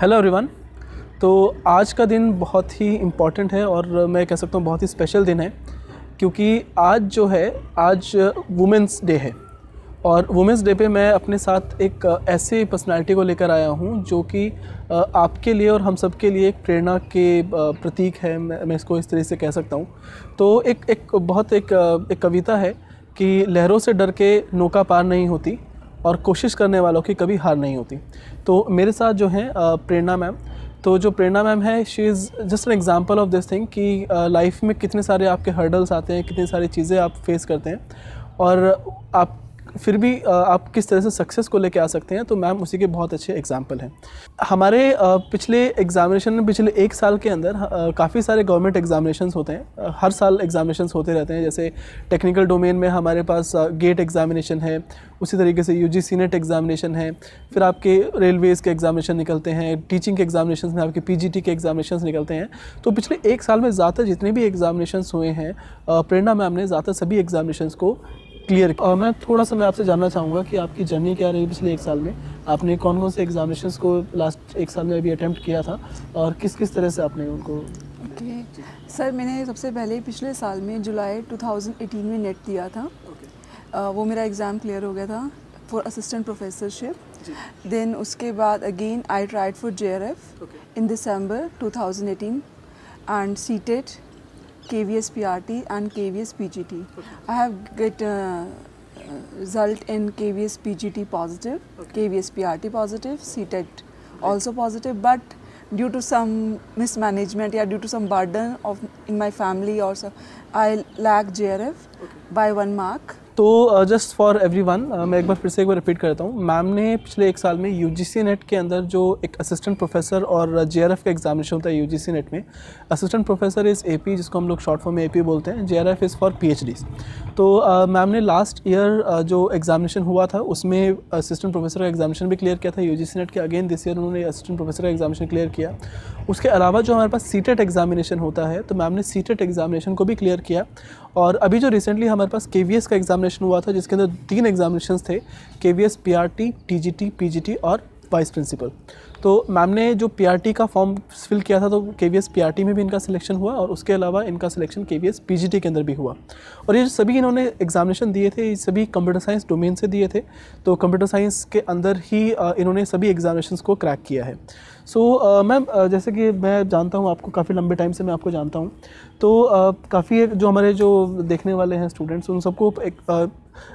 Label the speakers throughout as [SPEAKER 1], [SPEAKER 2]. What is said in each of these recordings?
[SPEAKER 1] Hello everyone तो आज का दिन बहुत ही इंपॉर्टेंट है और मैं कह सकता हूँ बहुत ही स्पेशल दिन है क्योंकि आज जो है आज वुमेंस डे है। और वुमेंस डे पे मैं अपने साथ एक ऐसे पर्सनालिटी को लेकर आया हूँ जो कि आपके लिए और हम सब के लिए एक प्रेरणा के प्रतीक है मैं इसको इस तरह से कह सकता हूँ। तो एक एक बहुत एक, एक कविता है कि लहरों से डर के नौका पार नहीं होती। और कोशिश करने वालों की कभी हार नहीं होती। तो मेरे साथ जो हैं प्रेरणा मैम। तो जो प्रेरणा मैम है she is just an example of this thing कि लाइफ में कितने सारे आपके हर्डल्स आते हैं, कितनी सारी चीज़ें आप फेस करते हैं। और आप फिर भी आप किस तरह से सक्सेस को लेके आ सकते हैं तो मैम उसी के बहुत अच्छे एग्ज़ाम्पल हैं। हमारे पिछले एग्जामिनेशन में पिछले एक साल के अंदर काफ़ी सारे गवर्नमेंट एग्जामिनेशन होते हैं। हर साल एग्जामिनेशन होते रहते हैं, जैसे टेक्निकल डोमेन में हमारे पास गेट एग्जामिनेशन है, उसी तरीके से U G C NET examination है, फिर आपके रेलवेज़ के एग्जामिनेशन निकलते हैं टीचिंग के एग्जामिनेशन में आपके पीजीटी के एग्जामिनेशन निकलते हैं। तो पिछले एक साल में ज़्यादातर जितने भी एग्जामिनेशन हुए हैं प्रेरणा मैम ने ज़्यादातर सभी एग्जामिनेशन को क्लियर और मैं थोड़ा सा मैं आपसे जानना चाहूँगा कि आपकी जर्नी क्या रही पिछले एक साल में? आपने कौन कौन से एग्जामिनेशन को लास्ट एक साल में अभी अटैम्प्ट किया था? और किस किस तरह से आपने उनको.
[SPEAKER 2] सर मैंने सबसे पहले पिछले साल में जुलाई 2018 में नेट दिया था। Okay. वो मेरा एग्ज़ाम क्लियर हो गया था फॉर असिस्टेंट प्रोफेसरशिप देन उसके बाद again I tried for J in December 2018 and seated KVS PRT and KVS PGT. Okay. I have get uh, result in KVS PGT positive, okay. KVS PRT positive, CTET also positive, but due to some mismanagement yeah, due to some burden of in my family also, I lack JRF okay. by one mark.
[SPEAKER 1] तो just for every one मैं एक बार फिर से एक बार repeat करता हूँ। Ma'am ने पिछले एक साल में यूजीसी नेट के अंदर जो एक असिस्टेंट प्रोफेसर और जे आर एफ़ का एग्जामिनेशन होता है यूजीसी नेट में assistant professor is A P जिसको हम लोग शॉर्ट फॉर्म में एपी बोलते हैं। J R F is for PhD तो मैम uh, ने लास्ट ईयर uh, जो एग्जामिनेशन हुआ था उसमें असिस्टेंट प्रोफेसर का एग्जामिनेशन भी क्लियर किया था। यूजीसी नेट के अगेन दिस ईयर उन्होंने असिस्टेंट प्रोफेसर का एग्जामिनेशन क्लियर किया। उसके अलावा जो हमारे पास सी एग्जामिनेशन होता है तो मैम ने सी एग्जामिनेशन को भी क्लियर किया। और अभी जो रिसेंटली हमारे पास के का एग्जामिनेशन हुआ था, जिसके अंदर तीन एग्जामिनेशन थे K V S P R T T G T P G T और वाइस प्रिंसिपल तो मैम ने जो पीआरटी का फॉर्म फिल किया था तो के वी में भी इनका सिलेक्शन हुआ और उसके अलावा इनका सिलेक्शन के वी के अंदर भी हुआ। और ये सभी इन्होंने एग्जामिनेशन दिए थे, ये सभी कंप्यूटर साइंस डोमेन से दिए थे तो कंप्यूटर साइंस के अंदर ही इन्होंने सभी एग्जामिनेशन को क्रैक किया है। सो मैम uh, uh, जैसे कि मैं जानता हूँ आपको काफ़ी लंबे टाइम से मैं आपको जानता हूँ। तो uh, काफ़ी जो हमारे जो देखने वाले हैं स्टूडेंट्स उन सबको एक uh,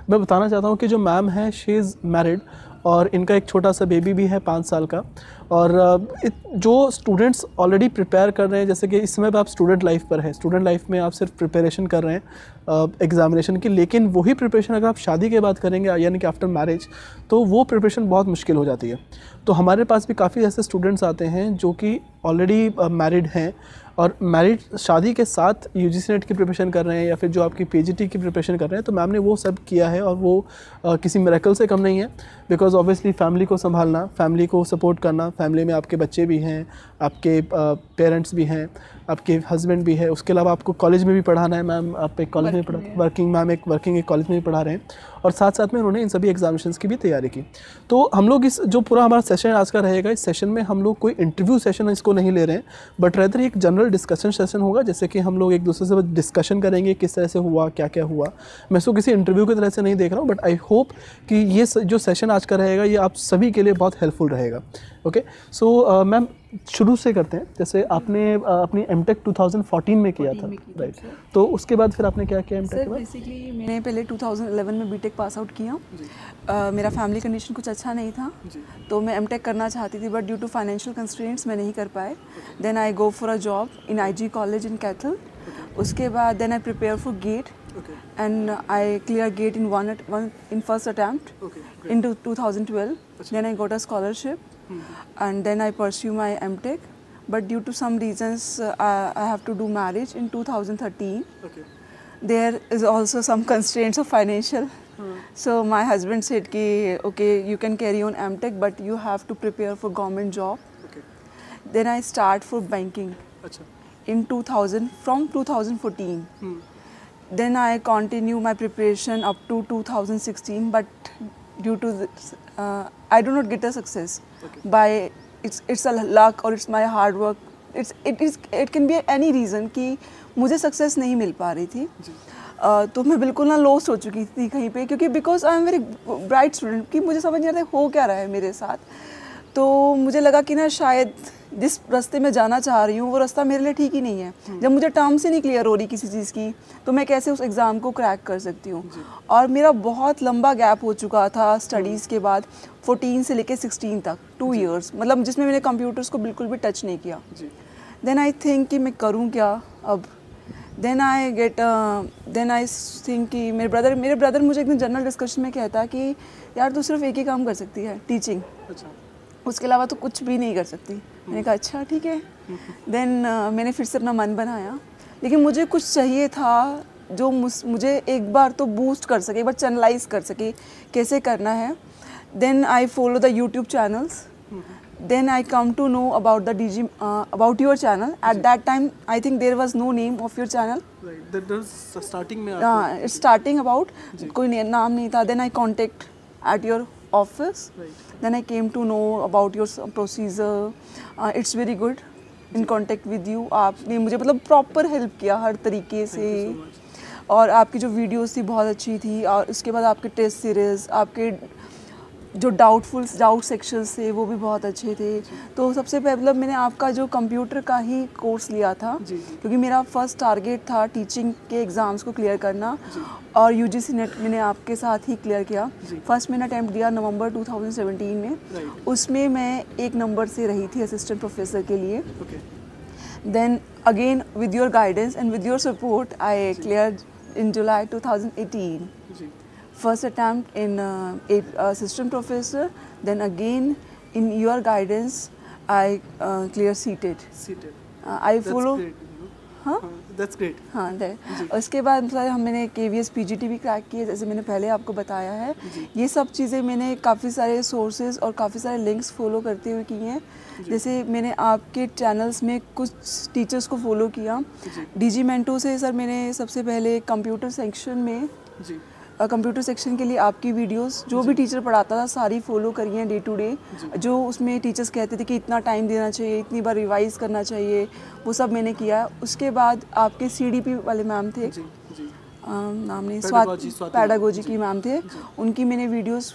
[SPEAKER 1] मैं बताना चाहता हूँ कि जो मैम है शी इज़ मैरिड और इनका एक छोटा सा बेबी भी है पाँच साल का। और जो स्टूडेंट्स ऑलरेडी प्रिपेयर कर रहे हैं जैसे कि इस समय आप स्टूडेंट लाइफ पर हैं स्टूडेंट लाइफ में आप सिर्फ़ प्रिपरेशन कर रहे हैं एग्ज़ामिनेशन की लेकिन वही प्रिपरेशन अगर आप शादी के बाद करेंगे यानी कि आफ्टर मैरिज तो वो प्रिपरेशन बहुत मुश्किल हो जाती है। तो हमारे पास भी काफ़ी ऐसे स्टूडेंट्स आते हैं जो कि ऑलरेडी मैरिड हैं और मैरिड शादी के साथ यू जी नेट की प्रिपरेशन कर रहे हैं या फिर जो आपकी पी की प्रिपरेशन कर रहे हैं तो मैम ने वो सब किया है और वो आ, किसी मेरेकल से कम नहीं है बिकॉज़ ऑब्वियसली फैमिली को संभालना फैमिली को सपोर्ट करना फैमिली में आपके बच्चे भी हैं आपके पेरेंट्स भी हैं आपके हस्बैंड भी है उसके अलावा आपको कॉलेज में भी पढ़ाना है मैम आप एक कॉलेज में पढ़ा वर्किंग मैम एक वर्किंग एक कॉलेज में भी पढ़ा रहे हैं। और साथ साथ में उन्होंने इन सभी एग्जामिनेशन की भी तैयारी की। तो हम लोग इस जो पूरा हमारा सेशन आज का रहेगा इस सेशन में हम लोग कोई इंटरव्यू सेशन इसको नहीं ले रहे हैं बट रेदर एक जनरल डिस्कशन सेशन होगा जैसे कि हम लोग एक दूसरे से डिस्कशन करेंगे किस तरह से हुआ क्या क्या हुआ। मैं इसको किसी इंटरव्यू की तरह से नहीं देख रहा हूँ बट आई होप कि ये जो सेशन आज का रहेगा ये आप सभी के लिए बहुत हेल्पफुल रहेगा। ओके सो मैम शुरू से करते हैं। जैसे आपने अपनी एम टेक टू में किया था राइट तो उसके बाद फिर आपने क्या किया एम टेक
[SPEAKER 2] बेसिकली मैंने पहले 2011 में बीटेक पास आउट किया। uh, मेरा फैमिली कंडीशन कुछ अच्छा नहीं था। तो मैं एम टेक करना चाहती थी but due to financial constraints मैं नहीं कर पाए। Then I go for a job in I G college in Kaithal उसके बाद then I prepare for GATE and I clear gate in one, one in first attempt okay, in 2012. Then I got a scholarship and then I pursue my MTech. But due to some reasons, uh, I, have to do marriage in 2013. Okay. There is also some constraints of financial. Hmm. So my husband said, Ki, okay, you can carry on MTech, but you have to prepare for government job. Okay. Then I start for banking. Achha. In 2000, from 2014. Hmm. Then I continue my preparation up to 2016, but due to this, uh, I do not get a success okay. by it's it's a luck or it's my hard work. It's it is it can be any reason कि मुझे success नहीं मिल पा रही थी uh, तो मैं बिल्कुल ना लॉस्ट हो चुकी थी कहीं पे क्योंकि because I am very bright student कि मुझे समझ नहीं आता हो क्या रहा है मेरे साथ तो मुझे लगा कि ना शायद जिस रास्ते में जाना चाह रही हूँ वो रास्ता मेरे लिए ठीक ही नहीं है। जब मुझे टर्म्स ही नहीं क्लियर हो रही किसी चीज़ की तो मैं कैसे उस एग्ज़ाम को क्रैक कर सकती हूँ? और मेरा बहुत लंबा गैप हो चुका था स्टडीज़ के बाद 14 से लेके 16 तक टू इयर्स मतलब जिसमें मैंने कंप्यूटर्स को बिल्कुल भी टच नहीं किया। देन आई थिंक कि मैं करूँ क्या अब? Then I GATE then I think कि मेरे ब्रदर मेरे ब्रदर मुझे एक दिन जनरल डिस्कशन में कहता कि यार तू सिर्फ़ एक ही काम कर सकती है टीचिंग अच्छा। उसके अलावा तो कुछ भी नहीं कर सकती। मैंने कहा अच्छा ठीक है। देन uh, मैंने फिर से अपना मन बनाया। लेकिन मुझे कुछ चाहिए था जो मुझे एक बार तो बूस्ट कर सके एक बार चैनलाइज कर सके कैसे करना है। Then I follow the YouTube channels then I come to know about the D G about your channel at that time I think there was no name of your channel
[SPEAKER 1] starting
[SPEAKER 2] about कोई नाम नहीं था। Then I contact at your office Then I came to know about your procedure. Uh, it's very good in contact with you. आपने मुझे मतलब proper help किया हर तरीके से और आपकी जो वीडियोस थी बहुत अच्छी थी और उसके बाद आपके टेस्ट सीरीज़ आपके जो डाउटफुल डाउट सेक्शंस थे वो भी बहुत अच्छे थे। तो सबसे पहले मतलब मैंने आपका जो कंप्यूटर का ही कोर्स लिया था क्योंकि मेरा फ़र्स्ट टारगेट था टीचिंग के एग्ज़ाम्स को क्लियर करना और यू जी सी नेट मैंने आपके साथ ही क्लियर किया। फ़र्स्ट मैंने अटैम्प्ट दिया नवंबर 2017 में। उसमें मैं एक नंबर से रही थी असिस्टेंट प्रोफेसर के लिए। Then again with your guidance and with your support I clear in July 2018 first attempt in uh, a assistant professor, then again in your guidance, I uh, clear seated.
[SPEAKER 1] Seated.
[SPEAKER 2] Uh, I
[SPEAKER 1] That's
[SPEAKER 2] follow.
[SPEAKER 1] Great,
[SPEAKER 2] हाँ हाँ that उसके बाद मतलब हम मैंने K V S P G T भी crack किए जैसे मैंने पहले आपको बताया है। ये सब चीज़ें मैंने काफ़ी सारे सोर्सेज और काफ़ी सारे लिंक्स फॉलो करते हुए की हैं। जैसे मैंने आपके चैनल्स में कुछ टीचर्स को फॉलो किया। डी जी मेंटो से सर मैंने सबसे पहले कंप्यूटर सेक्शन में जी। कंप्यूटर सेक्शन के लिए आपकी वीडियोस जो भी टीचर पढ़ाता था सारी फॉलो करी हैं डे टू डे जो। उसमें टीचर्स कहते थे कि इतना टाइम देना चाहिए इतनी बार रिवाइज करना चाहिए वो सब मैंने किया। उसके बाद आपके सीडीपी वाले मैम थे। जी, जी. नाम नहीं स्वात पैडागोजी की मैम थे। उनकी मैंने वीडियोस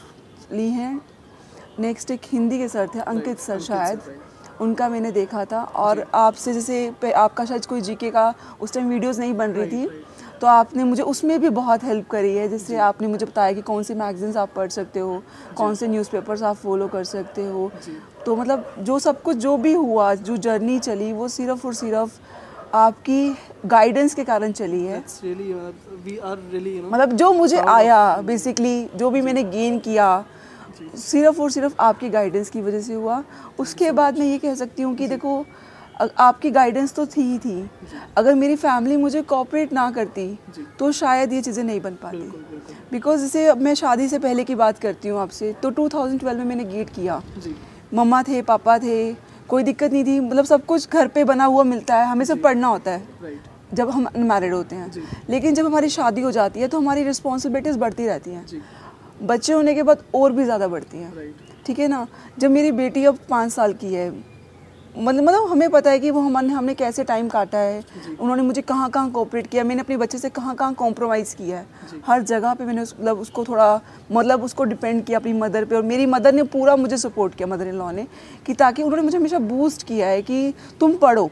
[SPEAKER 2] ली हैं। नेक्स्ट एक हिंदी के सर थे अंकित सर शायद। उनका मैंने देखा था। और आपसे जैसे आपका शायद कोई जीके का उस टाइम वीडियोस नहीं बन रही थी। तो आपने मुझे उसमें भी बहुत हेल्प करी है। जैसे आपने मुझे बताया कि कौन सी मैगजीन्स आप पढ़ सकते हो कौन से न्यूज़पेपर्स आप फॉलो कर सकते हो। तो मतलब जो सब कुछ जो भी हुआ जो जर्नी चली वो सिर्फ़ और सिर्फ़ आपकी गाइडेंस के कारण चली है।
[SPEAKER 1] Really, uh, really, you know,
[SPEAKER 2] मतलब जो मुझे आया बेसिकली जो भी मैंने गेन किया सिर्फ़ और सिर्फ़ आपकी गाइडेंस की वजह से हुआ। उसके बाद मैं ये कह सकती हूँ कि देखो आपकी गाइडेंस तो थी ही थी। अगर मेरी फैमिली मुझे कॉपरेट ना करती तो शायद ये चीज़ें नहीं बन पाती। बिकॉज़ जैसे मैं शादी से पहले की बात करती हूँ आपसे तो 2012 में मैंने गेट किया। मम्मा थे पापा थे कोई दिक्कत नहीं थी। मतलब सब कुछ घर पे बना हुआ मिलता है हमें सब पढ़ना होता है। जब हम अनमेरिड होते हैं। लेकिन जब हमारी शादी हो जाती है तो हमारी रिस्पॉन्सिबिलिटीज़ बढ़ती रहती हैं। बच्चे होने के बाद और भी ज़्यादा बढ़ती हैं। ठीक है ना? जब मेरी बेटी अब पाँच साल की है मतलब मतलब हमें पता है कि वो हमने हमने कैसे टाइम काटा है। उन्होंने मुझे कहाँ कहाँ कोऑपरेट किया मैंने अपने बच्चे से कहाँ कहाँ कॉम्प्रोमाइज़ किया है। हर जगह पे मैंने उस, मतलब उसको थोड़ा मतलब उसको डिपेंड किया अपनी मदर पे और मेरी मदर ने पूरा मुझे सपोर्ट किया मदर इन लॉ ने कि ताकि उन्होंने मुझे हमेशा बूस्ट किया है कि तुम पढ़ो।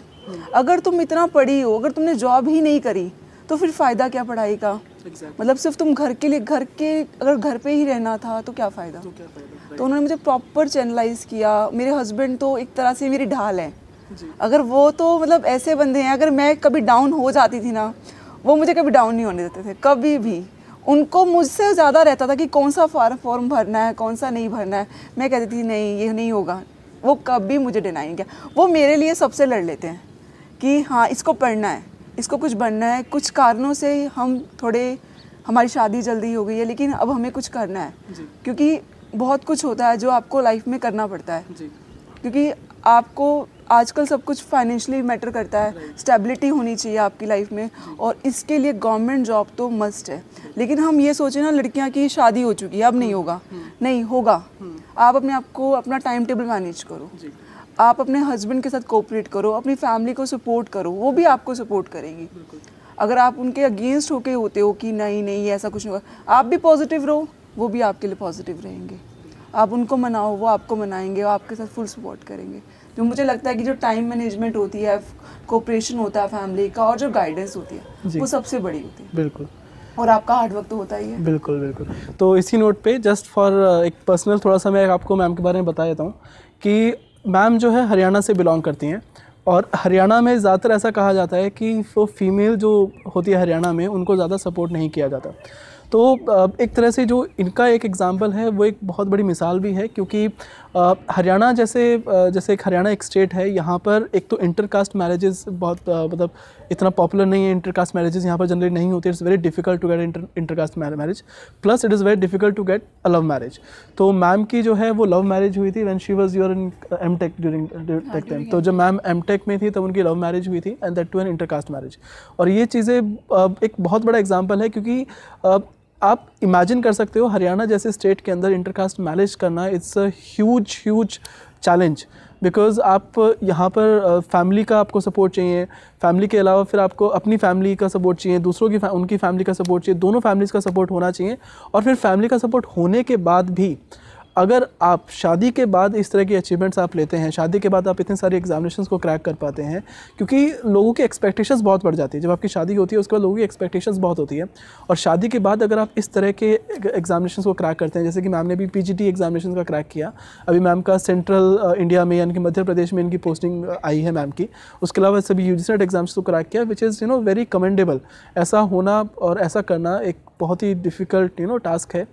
[SPEAKER 2] अगर तुम इतना पढ़ी हो अगर तुमने जॉब ही नहीं करी तो फिर फ़ायदा क्या पढ़ाई का? Exactly. मतलब सिर्फ़ तुम घर के लिए घर के अगर घर पे ही रहना था तो क्या फ़ायदा? तो, क्या फ़ायदा? तो उन्होंने मुझे प्रॉपर चैनलाइज किया। मेरे हस्बैंड तो एक तरह से मेरी ढाल है। अगर वो तो मतलब ऐसे बंदे हैं अगर मैं कभी डाउन हो जाती थी ना वो मुझे कभी डाउन नहीं होने देते थे कभी भी। उनको मुझसे ज़्यादा रहता था कि कौन सा फॉर्म फॉर्म भरना है कौन सा नहीं भरना है। मैं कहती थी नहीं ये नहीं होगा। वो कभी मुझे डिनाई किया। वो मेरे लिए सबसे लड़ लेते हैं कि हाँ इसको पढ़ना है इसको कुछ बनना है। कुछ कारणों से हम थोड़े हमारी शादी जल्दी हो गई है लेकिन अब हमें कुछ करना है। क्योंकि बहुत कुछ होता है जो आपको लाइफ में करना पड़ता है। क्योंकि आपको आजकल सब कुछ फाइनेंशियली मैटर करता है। स्टेबिलिटी होनी चाहिए आपकी लाइफ में और इसके लिए गवर्नमेंट जॉब तो मस्ट है। लेकिन हम ये सोचें ना लड़कियाँ की शादी हो चुकी है अब नहीं होगा। नहीं होगा। आप अपने आप को अपना टाइम टेबल मैनेज करो आप अपने हस्बैंड के साथ कोऑपरेट करो अपनी फैमिली को सपोर्ट करो वो भी आपको सपोर्ट करेगी। अगर आप उनके अगेंस्ट होके होते हो कि नहीं नहीं ऐसा कुछ नहीं होगा आप भी पॉजिटिव रहो। वो भी आपके लिए पॉजिटिव रहेंगे। आप उनको मनाओ वो आपको मनाएँगे वो आपके साथ फुल सपोर्ट करेंगे। तो मुझे लगता है कि जो टाइम मैनेजमेंट होती है कोऑपरेशन होता है फैमिली का और जो गाइडेंस होती है वो सबसे बड़ी होती है।
[SPEAKER 1] बिल्कुल।
[SPEAKER 2] और आपका हार्ड वर्क तो होता ही है।
[SPEAKER 1] बिल्कुल बिल्कुल। तो इसी नोट पे जस्ट फॉर एक पर्सनल थोड़ा सा मैं आपको मैम के बारे में बता देता हूँ कि मैम जो है हरियाणा से बिलोंग करती हैं और हरियाणा में ज़्यादातर ऐसा कहा जाता है कि वो फीमेल जो होती है हरियाणा में उनको ज़्यादा सपोर्ट नहीं किया जाता। तो एक तरह से जो इनका एक एग्ज़ाम्पल है वो एक बहुत बड़ी मिसाल भी है क्योंकि हरियाणा जैसे जैसे एक हरियाणा एक स्टेट है यहाँ पर एक तो इंटरकास्ट मैरिजेस बहुत मतलब इतना पॉपुलर नहीं है इंटरकास्ट मैरिजेस यहाँ पर जनरली नहीं होते it's very difficult to get inter intercaste marriage plus it is very difficult to get a love marriage तो मैम की जो है वो लव मैरिज हुई थी when she was your in M tech during tech time तो जब ma'am M take में थी तब उनकी लव मैरिज हुई थी and that too an intercaste marriage और ये चीज़ें एक बहुत बड़ा एग्ज़ाम्पल है क्योंकि आप इमेजिन कर सकते हो, हरियाणा जैसे स्टेट के अंदर इंटरकास्ट मैनेज करना it's a huge huge challenge because आप यहाँ पर फैमिली का आपको सपोर्ट चाहिए फैमिली के अलावा फिर आपको अपनी फैमिली का सपोर्ट चाहिए, दूसरों की उनकी फैमिली का सपोर्ट चाहिए, दोनों फैमिलीज़ का सपोर्ट होना चाहिए और फिर फैमिली का सपोर्ट होने के बाद भी अगर आप शादी के बाद इस तरह की अचीवमेंट्स आप लेते हैं, शादी के बाद आप इतने सारे एग्जामिनेशन को क्रैक कर पाते हैं, क्योंकि लोगों की एक्सपेक्टेशंस बहुत बढ़ जाती है। जब आपकी शादी होती है, उसके बाद लोगों की एक्सपेक्टेशंस बहुत होती है। और शादी के बाद अगर आप इस तरह के एग्जामिनेशन को क्रैक करते हैं, जैसे कि मैम ने भी पी जी एग्जामिनेशन का क्रैक किया, अभी मैम का सेंट्रल इंडिया में यानी कि मध्य प्रदेश में इनकी पोस्टिंग आई है मैम की। उसके अलावा सभी यू जी एग्ज़ाम्स को क्रैक किया which is you know very commendable ऐसा होना और ऐसा करना एक बहुत ही डिफ़िकल्ट यू नो टास्क है।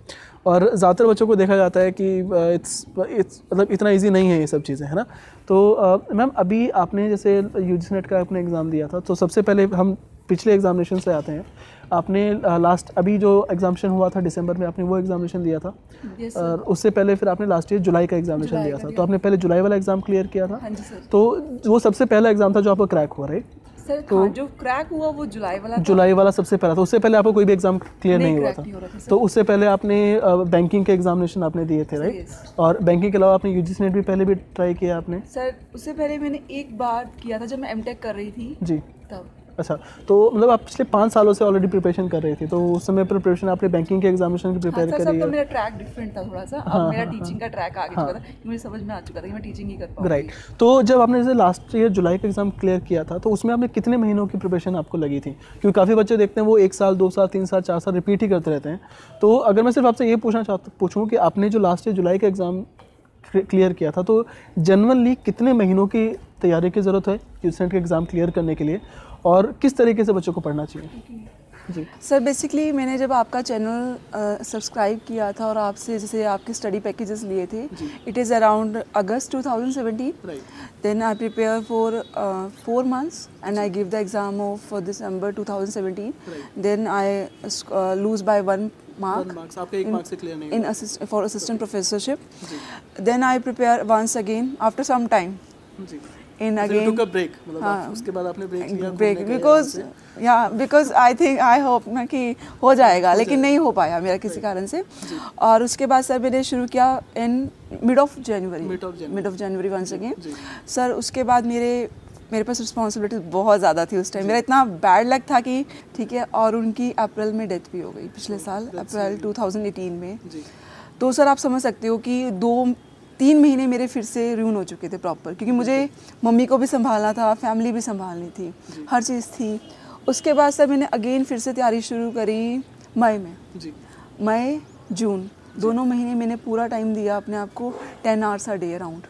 [SPEAKER 1] और ज़्यादातर बच्चों को देखा जाता है कि इट्स इट्स मतलब इतना इजी नहीं है ये सब चीज़ें है ना? तो मैम अभी आपने जैसे यू नेट का आपने एग्ज़ाम दिया था तो सबसे पहले हम पिछले एग्जामिनेशन से आते हैं। आपने लास्ट अभी जो एग्जामिनेशन हुआ था दिसंबर में आपने वो एग्जामिनेशन दिया था। Yes, और उससे पहले फिर आपने लास्ट ईयर जुलाई का एग्जामिनेशन दिया था। तो आपने पहले जुलाई वाला एग्ज़ाम क्लियर किया था? हाँ तो वो सबसे पहला एग्ज़ाम था जो आपका क्रैक हुआ राइट
[SPEAKER 2] सर तो जो क्रैक हुआ वो जुलाई वाला
[SPEAKER 1] जुलाई वाला सबसे पहला था। उससे पहले आपको कोई भी एग्ज़ाम क्लियर नहीं, नहीं हुआ था, था तो उससे पहले आपने बैंकिंग के एग्जामिनेशन आपने दिए थे राइट और बैंकिंग के अलावा आपने यूजीसी नेट भी पहले भी ट्राई किया आपने?
[SPEAKER 2] सर उससे पहले मैंने एक बार किया था जब मैं एम कर रही थी।
[SPEAKER 1] जी। तब। अच्छा तो मतलब आप पिछले पाँच सालों से ऑलरेडी प्रिपरेशन कर रहे थे तो उस समय प्रिपरेशन आपने बैंकिंग के एग्जामिनेशन की प्रिपेयर
[SPEAKER 2] हाँ, कर रही है? मेरा ट्रैक डिफरेंट था थोड़ा सा। हाँ, मेरा टीचिंग हाँ, का ट्रैक आ गया हाँ, था मुझे समझ में आ चुका था कि मैं टीचिंग ही कर पाऊँ
[SPEAKER 1] राइट तो जब आपने जैसे लास्ट ईयर जुलाई का एग्ज़ाम क्लियर किया था तो उसमें आपने कितने महीनों की प्रिपरेशन आपको लगी थी? क्योंकि काफ़ी बच्चे देखते हैं वो एक साल दो साल तीन साल चार साल रिपीट ही करते रहते हैं। तो अगर मैं सिर्फ़ आपसे ये पूछना चाहता पूछूँ कि आपने जो लास्ट ईयर जुलाई का एग्ज़ाम क्लियर किया था तो जनरली कितने महीनों की तैयारी की ज़रूरत है यूसेंट के एग्ज़ाम क्लियर करने के लिए? और किस तरीके से बच्चों को पढ़ना चाहिए?
[SPEAKER 2] जी। सर बेसिकली मैंने जब आपका चैनल सब्सक्राइब किया था और आपसे जैसे आपके स्टडी पैकेजेस लिए थे it is around August 2017 then I prepare for four months and I give the exam of December 2017 then I lose by one mark,
[SPEAKER 1] mark से क्लियर नहीं
[SPEAKER 2] in assist, for assistant professorship. then I prepare once again after some time.
[SPEAKER 1] In again. took a break मतलब हाँ, उसके बाद आपने break लिया
[SPEAKER 2] break because या because I think I hope मैं कि हो जाएगा हो लेकिन नहीं हो पाया मेरा किसी कारण से। और उसके बाद सर मैंने शुरू किया in mid of January mid of January once again sir उसके बाद मेरे मेरे पास रिस्पॉन्सिबिलिटी बहुत ज़्यादा थी उस टाइम मेरा इतना बैड लक था कि ठीक है और उनकी अप्रैल में डेथ भी हो गई पिछले साल अप्रैल 2018 में। तो सर आप समझ सकते हो कि दो तीन महीने मेरे फिर से रून हो चुके थे प्रॉपर क्योंकि मुझे मम्मी को भी संभालना था फैमिली भी संभालनी थी हर चीज़ थी। उसके बाद सर मैंने अगेन फिर से तैयारी शुरू करी मई में। मई जून दोनों महीने मैंने पूरा टाइम दिया अपने आप को ten hours a day around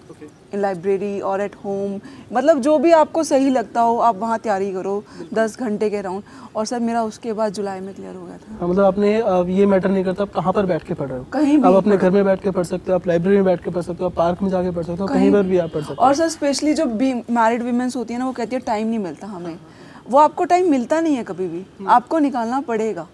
[SPEAKER 2] library और एट होम मतलब जो भी आपको सही लगता हो आप वहाँ तैयारी करो दस घंटे के राउंड और सर मेरा उसके बाद जुलाई में क्लियर हो गया था।
[SPEAKER 1] हाँ, मतलब आपने ये मैटर नहीं करता आप कहाँ पर बैठ के पढ़ रहे हो? कहीं भी आप अपने घर में बैठ के पढ़ सकते हो आप लाइब्रेरी में बैठ के पढ़ सकते हो आप पार्क में जाके पढ़ सकते हो कहीं पर भी। आप पढ़ सकते
[SPEAKER 2] हो। और सर स्पेशली जो मैरिड वीमेंस होती है ना वो कहती है टाइम नहीं मिलता हमें। वो आपको टाइम मिलता नहीं है कभी भी। हम्म। आपको निकालना पड़ेगा।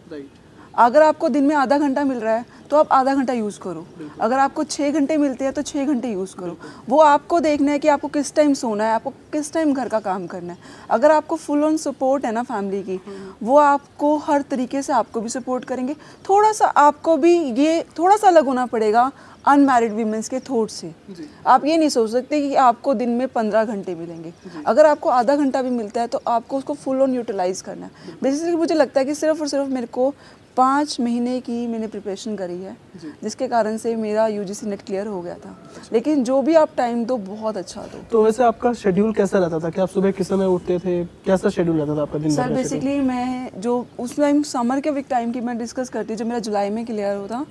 [SPEAKER 2] अगर आपको दिन में आधा घंटा मिल रहा है तो आप आधा घंटा यूज़ करो। अगर आपको छः घंटे मिलते हैं तो छः घंटे यूज़ करो। वो आपको देखना है कि आपको किस टाइम सोना है आपको किस टाइम घर का काम करना है। अगर आपको फुल ऑन सपोर्ट है ना फैमिली की वो आपको हर तरीके से आपको भी सपोर्ट करेंगे। थोड़ा सा आपको भी ये थोड़ा सा अलग होना पड़ेगा अनमैरिड वीमेंस के थॉट से। आप ये नहीं सोच सकते कि आपको दिन में पंद्रह घंटे मिलेंगे। अगर आपको आधा घंटा भी मिलता है तो आपको उसको फुल ऑन यूटिलाइज करना है। बेसिकली मुझे लगता है कि सिर्फ़ और सिर्फ़ मेरे को पाँच महीने की मैंने प्रिपरेशन करी है जिसके कारण से मेरा U G C NET clear हो गया था। लेकिन जो भी आप टाइम दो बहुत अच्छा दो।
[SPEAKER 1] तो वैसे आपका शेड्यूल कैसा रहता था? कि आप सुबह किस समय उठते थे? कैसा शेड्यूल रहता था आपका दिन
[SPEAKER 2] सर बेसिकली मैं जो उस टाइम समर के वीक टाइम की मैं डिस्कस करती जब मेरा जुलाई में क्लियर होता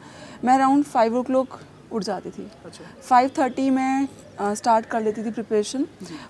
[SPEAKER 2] मैं अराउंड फाइव ओ क्लॉक उठ जाती थी। फाइव अच्छा। थर्टी में स्टार्ट कर लेती थी preparation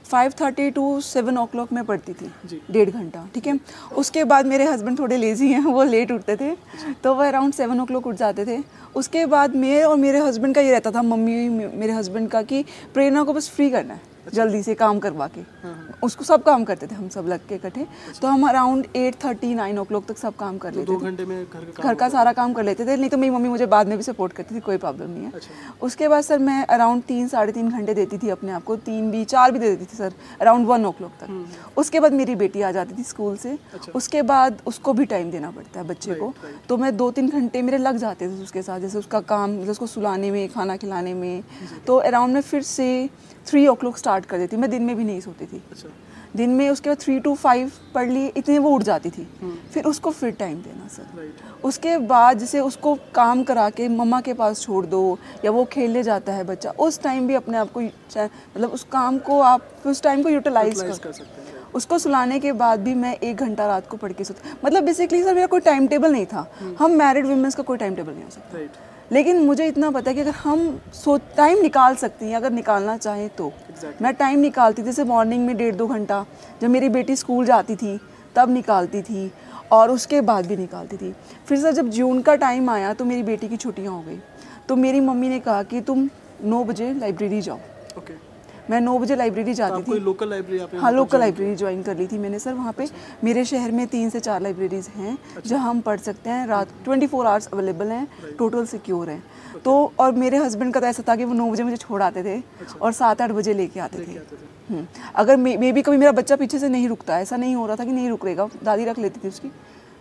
[SPEAKER 2] five thirty to seven o'clock में पढ़ती थी। डेढ़ घंटा ठीक है? उसके बाद मेरे हस्बैंड थोड़े लेज़ी हैं वो लेट उठते थे। तो वह अराउंड सेवन ओ क्लॉक उठ जाते थे। उसके बाद मेरे और मेरे हस्बैंड का ये रहता था मम्मी मेरे हस्बैंड का कि प्रेरणा को बस फ्री करना है। जल्दी से काम करवा के। हाँ, हाँ। उसको सब काम करते थे हम सब लग के इकट्ठे। तो हम around eight thirty nine o'clock तक सब काम कर तो लेते
[SPEAKER 1] थे। घंटे में घर
[SPEAKER 2] का, घर का सारा काम कर लेते थे नहीं तो मेरी मम्मी मुझे बाद में भी सपोर्ट करती थी कोई प्रॉब्लम नहीं है। अच्छा। उसके बाद सर मैं अराउंड तीन साढ़े तीन घंटे देती थी अपने आप को तीन भी चार भी दे देती थी sir around one o'clock तक। हम्म, हम्म। उसके बाद मेरी बेटी आ जाती थी स्कूल से। अच्छा। उसके बाद उसको भी टाइम देना पड़ता है बच्चे को। तो मैं दो तीन घंटे मेरे लग जाते थे उसके साथ जैसे उसका काम जैसे उसको सुलाने में खाना खिलाने में। तो अराउंड में फिर से थ्री ओ क्लॉक स्टार्ट कर देती। मैं दिन में भी नहीं सोती थी। अच्छा। दिन में उसके बाद थ्री टू फाइव पढ़ ली इतने वो उठ जाती थी। हम्म। फिर उसको फिर टाइम देना सर उसके बाद जैसे उसको काम करा के मम्मा के पास छोड़ दो या वो खेलने जाता है बच्चा उस टाइम भी अपने आप को मतलब उस काम को आप उस टाइम को यूटिलाइज कर, कर सकते हैं उसको सुलाने के बाद भी मैं एक घंटा रात को पढ़ के सोती मतलब बेसिकली सर मेरा कोई टाइम टेबल नहीं था। हम्म। हम मैरिड वुमेंस का कोई टाइम टेबल नहीं हो सकता। लेकिन मुझे इतना पता है कि अगर हम सो टाइम निकाल सकते हैं अगर निकालना चाहें तो exactly. मैं टाइम निकालती थी जैसे मॉर्निंग में डेढ़ दो घंटा जब मेरी बेटी स्कूल जाती थी तब निकालती थी और उसके बाद भी निकालती थी फिर सर जब जून का टाइम आया तो मेरी बेटी की छुट्टियाँ हो गई तो मेरी मम्मी ने कहा कि तुम नौ बजे लाइब्रेरी जाओ okay. मैं नौ बजे लाइब्रेरी जाती थी।
[SPEAKER 1] लोकल लाइब्रेरी
[SPEAKER 2] हाँ लोकल लाइब्रेरी ज्वाइन कर ली थी मैंने सर वहाँ पे अच्छा। मेरे शहर में तीन से चार लाइब्रेरीज हैं अच्छा। जहाँ हम पढ़ सकते हैं। रात ट्वेंटी फोर आवर्स अवेलेबल हैं टोटल सिक्योर हैं। तो और मेरे हस्बैंड का तो ऐसा था कि वो नौ बजे मुझे छोड़ आते थे अच्छा। और सात आठ बजे लेके आते थे। हम्म। अगर मे भी कभी मेरा बच्चा पीछे से नहीं रुकता ऐसा नहीं हो रहा था कि नहीं रुक रहेगा दादी रख लेती थी उसकी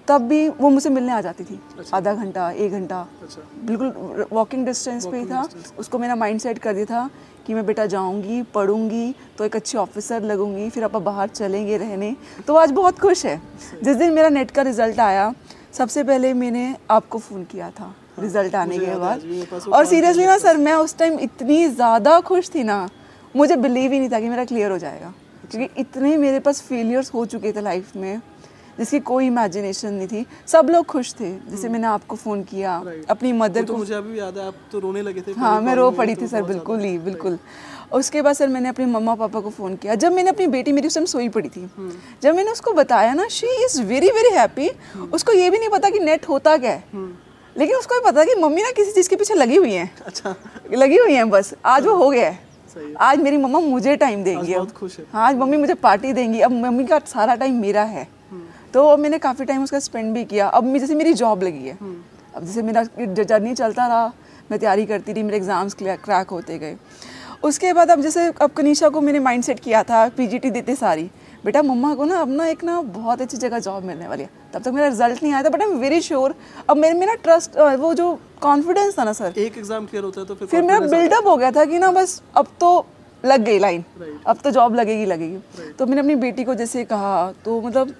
[SPEAKER 2] तब भी वो मुझसे मिलने आ जाती थी। अच्छा। आधा घंटा एक घंटा। अच्छा। बिल्कुल वॉकिंग डिस्टेंस पे ही था। उसको मेरा माइंड सेट कर दिया था कि मैं बेटा जाऊँगी पढ़ूँगी तो एक अच्छी ऑफिसर लगूँगी फिर आप बाहर चलेंगे रहने। तो आज बहुत खुश है। जिस दिन मेरा नेट का रिज़ल्ट आया सबसे पहले मैंने आपको फ़ोन किया था रिज़ल्ट आने के बाद। और सीरियसली ना सर मैं उस टाइम इतनी ज़्यादा खुश थी ना मुझे बिलीव ही नहीं था कि मेरा क्लियर हो जाएगा। क्योंकि इतने मेरे पास फेलियर्स हो चुके थे लाइफ में। जिसकी कोई इमेजिनेशन नहीं थी। सब लोग खुश थे। जैसे हम्म। मैंने आपको फ़ोन किया अपनी मदर
[SPEAKER 1] तो
[SPEAKER 2] को
[SPEAKER 1] मुझे अभी याद है आप तो रोने लगे थे
[SPEAKER 2] हाँ मैं रो पड़ी थी सर बिल्कुल ही बिल्कुल। उसके बाद सर मैंने अपने मम्मा पापा को फ़ोन किया। जब मैंने अपनी बेटी मेरी उस टाइम सोई पड़ी थी। हम्म। जब मैंने उसको बताया ना she is very very happy उसको ये भी नहीं पता कि नेट होता क्या है। हम्म। लेकिन उसको भी पता कि मम्मी ना किसी चीज़ के पीछे लगी हुई है। अच्छा। लगी हुई है बस। आज वो हो गया है। आज मेरी मम्मा मुझे टाइम देंगी
[SPEAKER 1] बहुत खुश है।
[SPEAKER 2] हाँ आज मम्मी मुझे पार्टी देंगी। अब मम्मी का सारा टाइम मेरा है। तो मैंने काफ़ी टाइम उसका स्पेंड भी किया। अब जैसे मेरी जॉब लगी है। हम्म। अब जैसे मेरा जर्नी चलता रहा मैं तैयारी करती रही मेरे एग्ज़ाम्स क्रैक होते गए। उसके बाद अब जैसे अब कनीषा को मैंने माइंड सेट किया था पीजीटी देते सारी। बेटा मम्मा को ना अब ना एक ना बहुत अच्छी जगह जॉब मिलने वाली है। तब तक मेरा रिज़ल्ट नहीं आया था but I am very sure अब मेरे में ना ट्रस्ट वो जो कॉन्फिडेंस था ना सर
[SPEAKER 1] एक एग्ज़ाम क्लियर होता है तो फिर
[SPEAKER 2] फिर मेरा बिल्डअप हो गया था कि ना बस अब तो लग गई लाइन अब तो जॉब लगेगी लगेगी। तो मैंने अपनी बेटी को जैसे कहा तो मतलब